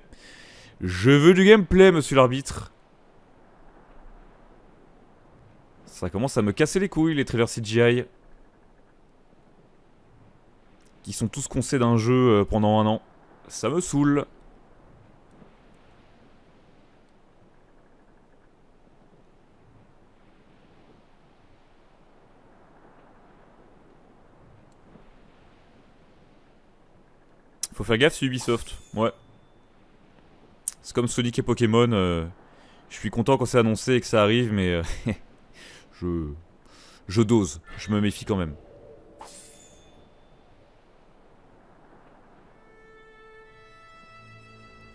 Je veux du gameplay, monsieur l'arbitre. Ça commence à me casser les couilles, les trailers CGI. Qui sont tous concès d'un jeu euh, pendant un an. Ça me saoule. Faut faire gaffe, c'est Ubisoft. Ouais. C'est comme Sonic et Pokémon. euh, je suis content quand c'est annoncé et que ça arrive, mais euh, je je dose. Je me méfie quand même.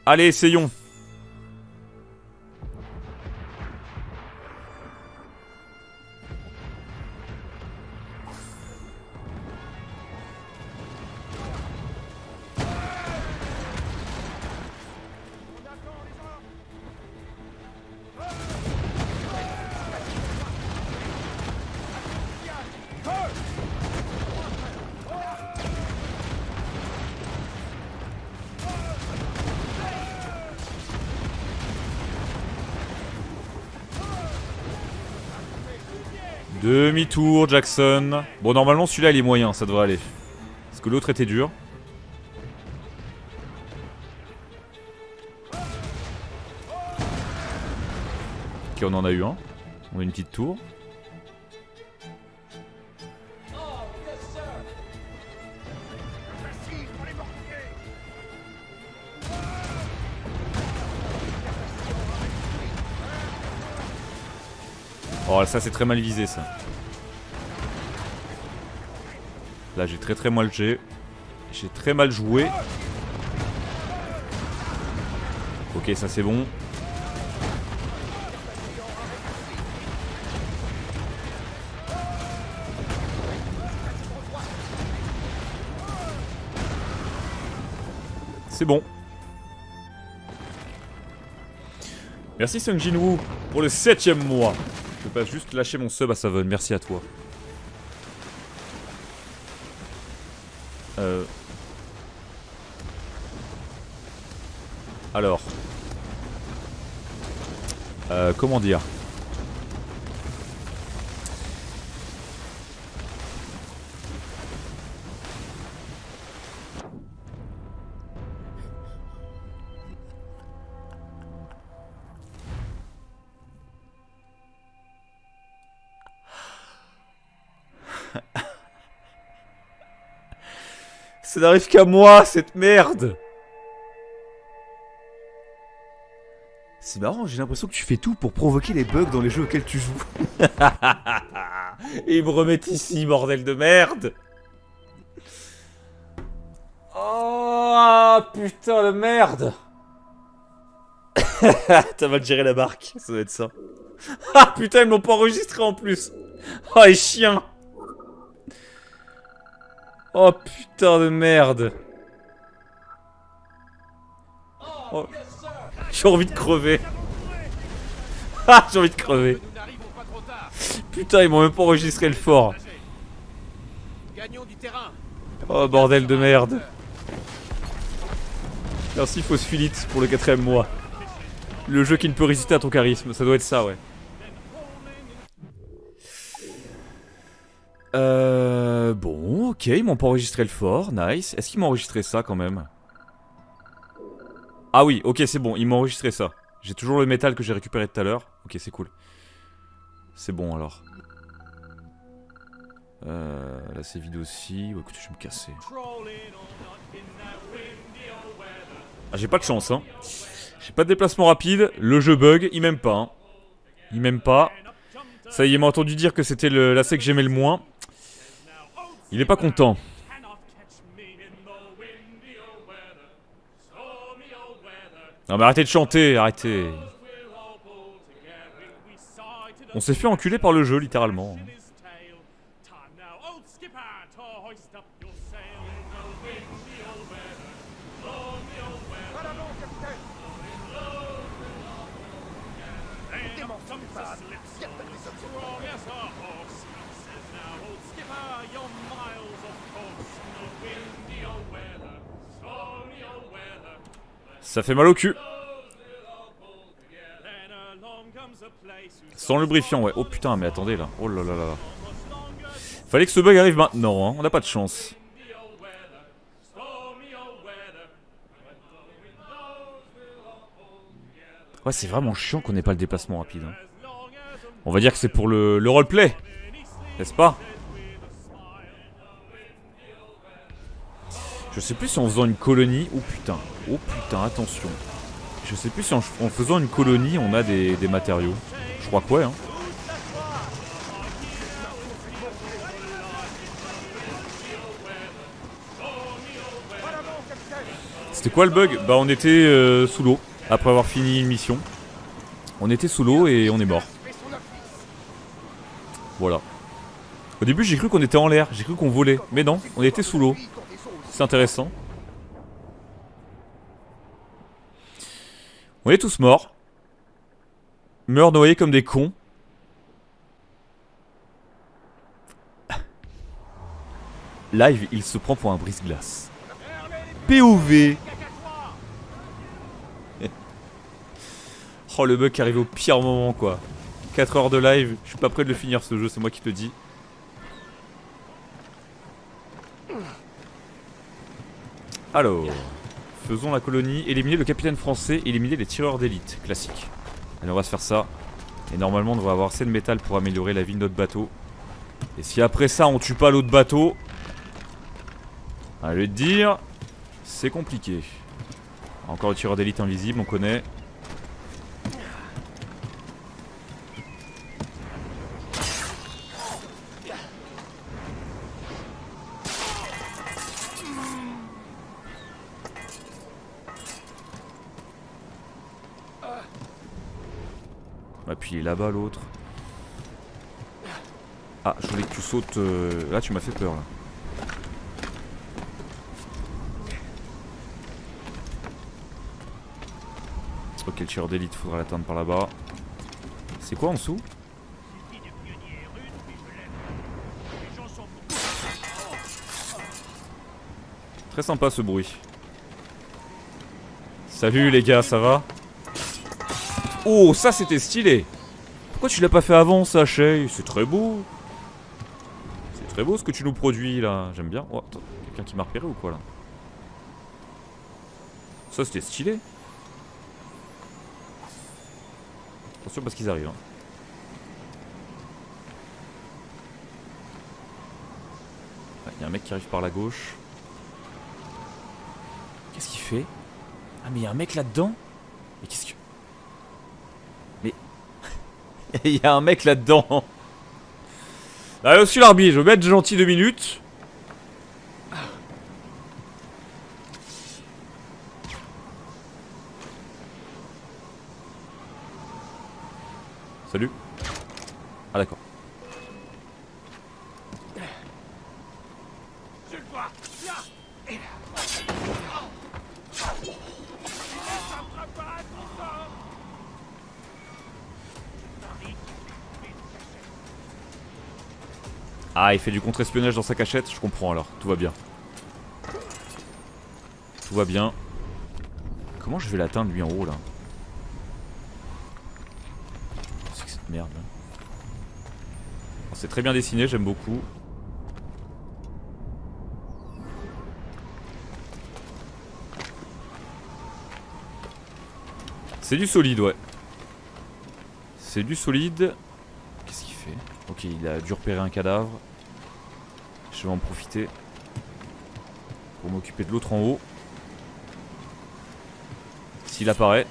Allez, essayons. Demi-tour, Jackson. Bon, normalement, celui-là, il est moyen, ça devrait aller. Parce que l'autre était dur. Ok, on en a eu un. On a une petite tour. Oh, ça c'est très mal visé ça. J'ai très très mal joué. J'ai très mal joué. Ok, ça c'est bon. C'est bon. Merci Sung Jinwoo pour le septième mois. Je peux pas juste lâcher mon sub à Savon, merci à toi. Euh... Alors. Euh, comment dire? Ça n'arrive qu'à moi, cette merde C'est marrant, j'ai l'impression que tu fais tout pour provoquer les bugs dans les jeux auxquels tu joues. Et ils me remettent ici, bordel de merde Oh putain de merde T'as mal géré la barque, ça doit être ça. Ah putain, ils m'ont pas enregistré en plus Oh les chiens Oh putain de merde Oh. J'ai envie de crever. Ah j'ai envie de crever. Putain ils m'ont même pas enregistré le fort. Oh bordel de merde. Merci Phosphilite pour le quatrième mois. Le jeu qui ne peut résister à ton charisme, ça doit être ça ouais. Euh... Bon, ok, ils m'ont pas enregistré le fort, nice. Est-ce qu'ils m'ont enregistré ça quand même? Ah oui, ok, c'est bon, ils m'ont enregistré ça. J'ai toujours le métal que j'ai récupéré tout à l'heure. Ok, c'est cool. C'est bon alors. Euh... Là c'est vide aussi. Écoute, je vais me casser. Ah, j'ai pas de chance, hein. J'ai pas de déplacement rapide, le jeu bug, il m'aime pas. Hein. Il m'aime pas. Ça y est, il m'a entendu dire que c'était la que j'aimais le moins. Il est pas content. Non mais arrêtez de chanter, arrêtez. On s'est fait enculer par le jeu, littéralement Démence pas Viens avec les observateurs Ça fait mal au cul. Sans lubrifiant, ouais. Oh putain, mais attendez là. Oh là là là là. Fallait que ce bug arrive maintenant, hein. On n'a pas de chance. Ouais, c'est vraiment chiant qu'on ait pas le déplacement rapide. hein. On va dire que c'est pour le, le roleplay. N'est-ce pas? Je sais plus si en faisant une colonie... Oh putain. Oh putain, attention. Je sais plus si en, faisant une colonie on a des, matériaux. Je crois que ouais, hein. C'était quoi le bug? Bah on était euh, sous l'eau, après avoir fini une mission. On était sous l'eau et on est mort. Voilà. Au début j'ai cru qu'on était en l'air, j'ai cru qu'on volait. Mais non, on était sous l'eau. Intéressant. On est tous morts. Meurent noyés comme des cons. Live, il se prend pour un brise-glace. POV Oh le bug arrive au pire moment quoi. 4 heures de live, je suis pas prêt de le finir ce jeu, c'est moi qui te dis. Alors, faisons la colonie, éliminer le capitaine français, éliminer les tireurs d'élite, classique. Allez, on va se faire ça. Et normalement, on devrait avoir assez de métal pour améliorer la vie de notre bateau. Et si après ça, on tue pas l'autre bateau, allez te dire, c'est compliqué. Encore le tireur d'élite invisible, on connaît. Là-bas l'autre. Ah, je voulais que tu sautes. euh, Là, tu m'as fait peur là. Ok, le tireur d'élite, faudra l'atteindre par là-bas. C'est quoi en dessous? Très sympa ce bruit. Salut les gars, ça va? Oh, ça c'était stylé Pourquoi tu l'as pas fait avant Shay C'est très beau C'est très beau ce que tu nous produis là, j'aime bien. Oh, attends, quelqu'un qui m'a repéré ou quoi là? Ça c'était stylé Attention parce qu'ils arrivent. hein. Il y a un mec qui arrive par la gauche. Qu'est-ce qu'il fait? Ah mais il y a un mec là-dedans? Mais qu'est-ce que... Mais... Il y a un mec là-dedans Allez, aussi l'arbitre, je vais mettre gentil deux minutes. Salut. Ah, il fait du contre-espionnage dans sa cachette, je comprends alors, tout va bien. Tout va bien. Comment je vais l'atteindre lui en haut là C'est que cette merde là. Oh, C'est très bien dessiné, j'aime beaucoup. C'est du solide, ouais. C'est du solide. Qu'est-ce qu'il fait? Ok, il a dû repérer un cadavre. Je vais en profiter pour m'occuper de l'autre en haut. S'il apparaît.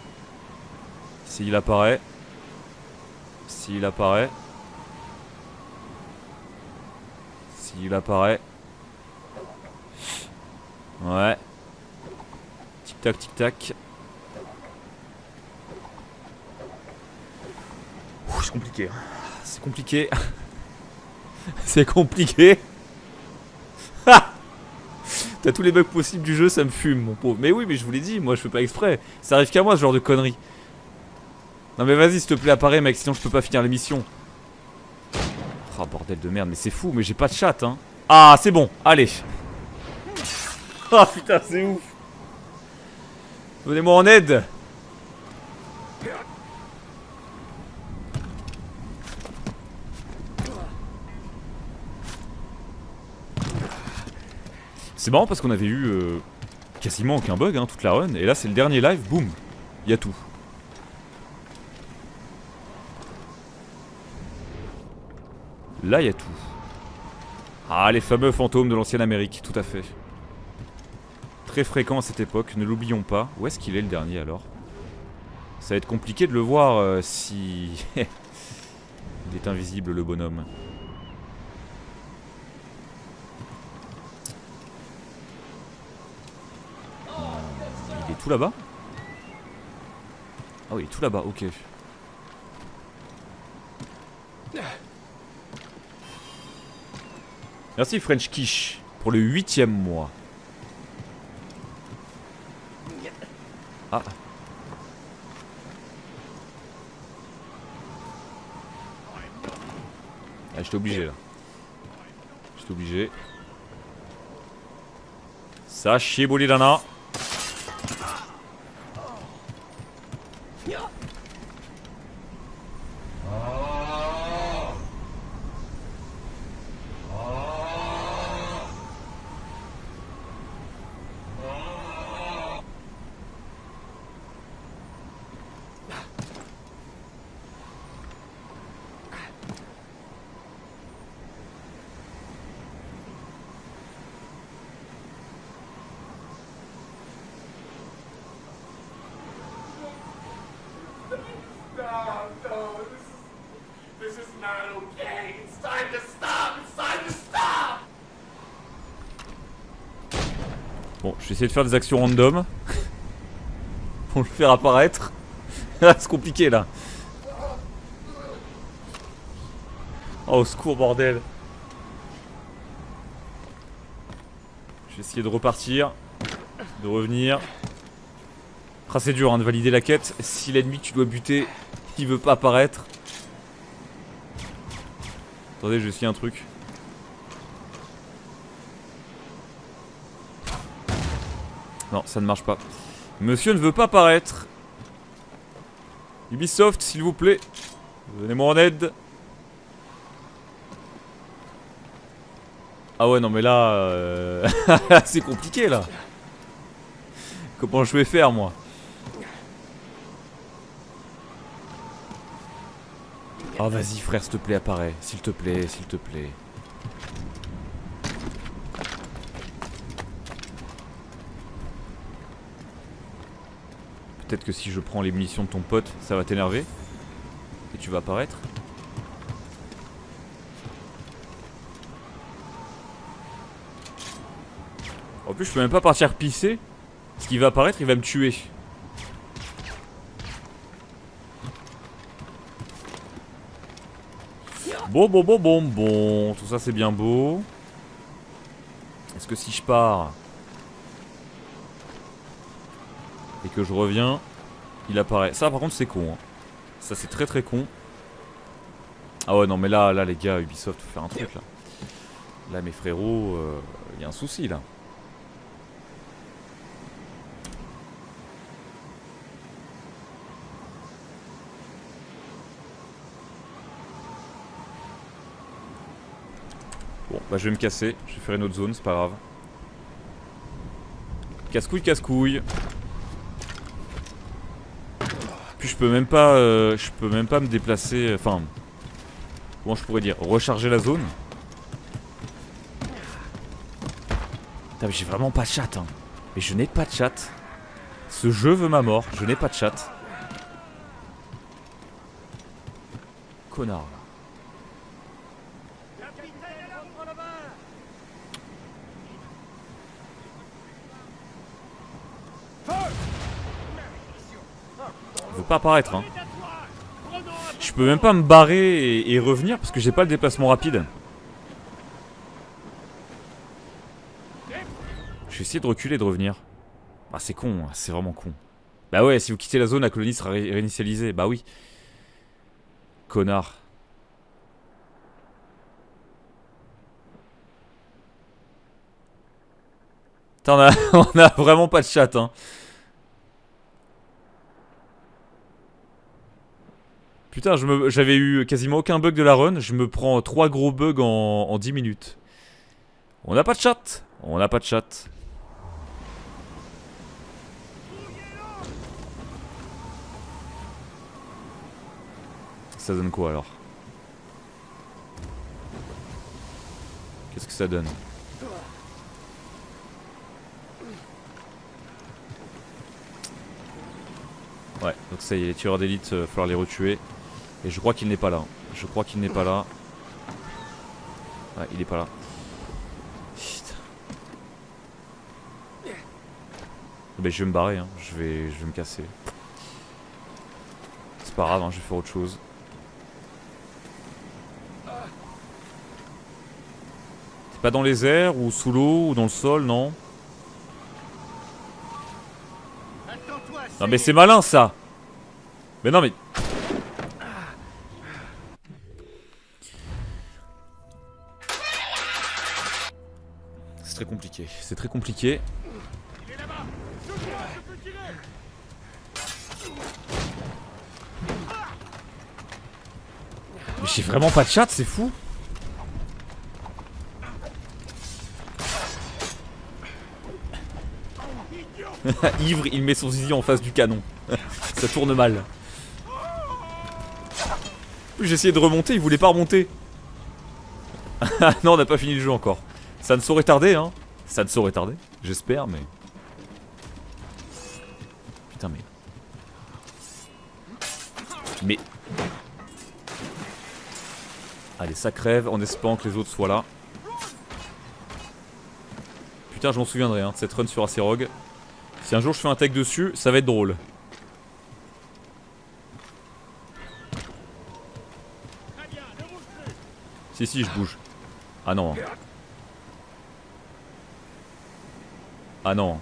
S'il apparaît. S'il apparaît. S'il apparaît. Ouais. Tic tac, tic tac. C'est compliqué. hein. C'est compliqué. C'est compliqué. Tous les bugs possibles du jeu, ça me fume, mon pauvre. Mais oui, mais je vous l'ai dit, moi je fais pas exprès. Ça arrive qu'à moi ce genre de conneries. Non mais vas-y, s'il te plaît, apparaît, mec, sinon je peux pas finir l'émission. Ah, bordel de merde, mais c'est fou, mais j'ai pas de chat, hein. Ah, c'est bon, allez. Ah, putain, c'est ouf. Venez-moi en aide. C'est marrant parce qu'on avait eu euh, quasiment aucun bug, hein, toute la run. Et là, c'est le dernier live, boum, il y a tout. Là, il y a tout. Ah, les fameux fantômes de l'ancienne Amérique, tout à fait. Très fréquent à cette époque, ne l'oublions pas. Où est-ce qu'il est le dernier alors? Ça va être compliqué de le voir euh, si... il est invisible le bonhomme. Tout là-bas Ah oui, tout là-bas, ok. Merci French Kish pour le huitième mois. Ah. Ah, j'étais obligé là. J'étais obligé. Ça chier Bolidana. Okay, it's time to stop. It's time to stop. Bon, je vais de faire des actions random. Pour le faire apparaître. Ah, c'est compliqué là. Oh, au secours, bordel. Je vais essayer de repartir. De revenir. Ah, c'est dur hein, de valider la quête. Si l'ennemi que tu dois buter, il veut pas apparaître. Attendez, je vais essayer un truc. Non, ça ne marche pas. Monsieur ne veut pas apparaître. Ubisoft, s'il vous plaît. Venez-moi en aide. Ah ouais, non mais là... euh, c'est compliqué là. Comment je vais faire moi? Ah vas-y frère, s'il te plaît, apparaît. S'il te plaît, s'il te plaît. Peut-être que si je prends les munitions de ton pote, ça va t'énerver. Et tu vas apparaître. En plus, je peux même pas partir pisser. Ce qui va apparaître, il va me tuer. Bon, bon, bon, bon, bon. Tout ça, c'est bien beau. Est-ce que si je pars que je reviens, il apparaît. Ça, par contre, c'est con. hein. Ça, c'est très très con. Ah ouais, non, mais là, là, les gars, Ubisoft, faut faire un truc là. Là, mes frérots, il y a un souci là. Bon, bah je vais me casser, je vais faire une autre zone, c'est pas grave. Casse-couille, casse-couille. Je peux même pas, euh, je peux même pas me déplacer, enfin, comment je pourrais dire, recharger la zone. J'ai vraiment pas de chat, hein. Mais je n'ai pas de chat. Ce jeu veut ma mort, je n'ai pas de chat. Connard. Apparaître, hein. Je peux même pas me barrer et, revenir parce que j'ai pas le déplacement rapide. Je vais essayer de reculer et de revenir. Ah c'est con, hein, c'est vraiment con. Bah ouais, si vous quittez la zone, la colonie sera ré- réinitialisée. Bah oui. Connard. Putain, on on a vraiment pas de chat, hein. Putain, j'avais eu quasiment aucun bug de la run. Je me prends 3 gros bugs en, en 10 minutes. On n'a pas de chat. On n'a pas de chat. Ça donne quoi alors? Qu'est-ce que ça donne? Ouais, donc ça y est, les tireurs d'élite, euh, falloir les retuer. Et je crois qu'il n'est pas là. Je crois qu'il n'est pas là. Ouais, il est pas là. Putain. Ben, je vais me barrer, hein. je, vais, je vais me casser. C'est pas grave, hein, je vais faire autre chose. T'es pas dans les airs, ou sous l'eau, ou dans le sol, non? Non mais c'est malin ça Mais non mais... compliqué. Mais j'ai vraiment pas de chat, c'est fou Ivre, il met son zizi en face du canon. Ça tourne mal. J'ai essayé de remonter, il voulait pas remonter. Ah non, on n'a pas fini le jeu encore. Ça ne saurait tarder, hein. Ça ne saurait tarder, j'espère, mais... Putain, mais... Mais... Allez, ça crève en espérant que les autres soient là. Putain, je m'en souviendrai hein, de cette run sur Acerog. Si un jour je fais un tech dessus, ça va être drôle. Si, si, je bouge. Ah non. Ah non.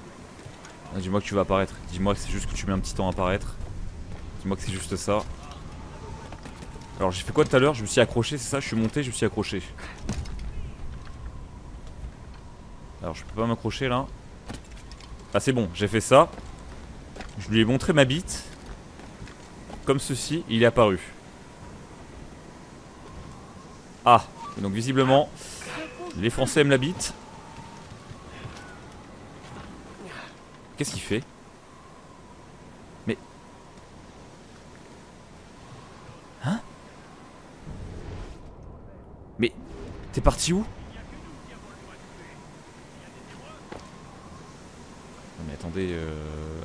Ah, Dis-moi que tu vas apparaître. Dis-moi que c'est juste que tu mets un petit temps à apparaître. Dis-moi que c'est juste ça. Alors j'ai fait quoi tout à l'heure? Je me suis accroché, c'est ça? Je suis monté, je me suis accroché. Alors je peux pas m'accrocher là. Ah c'est bon, j'ai fait ça. Je lui ai montré ma bite. Comme ceci, il est apparu. Ah, donc visiblement, les Français aiment la bite. Qu'est-ce qu'il fait? Mais... Hein? Mais... T'es parti où? Mais attendez... Euh...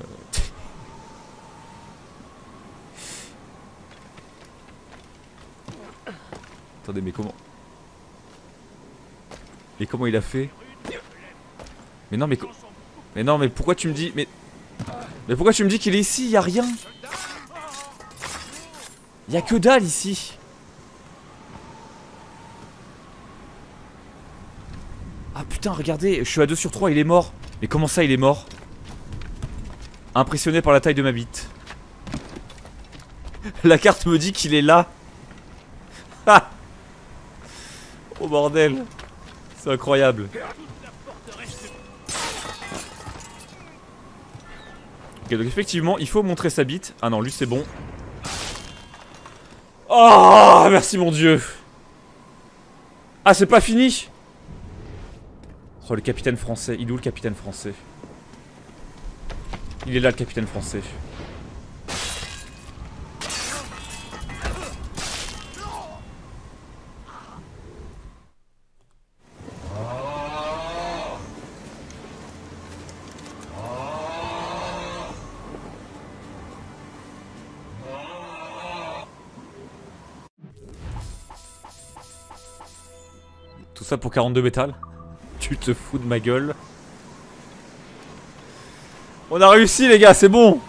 attendez mais comment... Mais comment il a fait? Mais non mais... mais non, mais pourquoi tu me dis. Mais. Mais pourquoi tu me dis qu'il est ici Y a rien? Y a que dalle ici Ah putain, regardez, je suis à 2 sur 3, il est mort. Mais comment ça, il est mort? Impressionné par la taille de ma bite. La carte me dit qu'il est là. Oh bordel C'est incroyable. Donc effectivement, il faut montrer sa bite. Ah non, lui c'est bon. Oh, merci mon dieu. Ah, c'est pas fini Oh, le capitaine français. Il est où le capitaine français? Il est là, le capitaine français. Pour 42 métal. Tu te fous de ma gueule. On a réussi les gars, c'est bon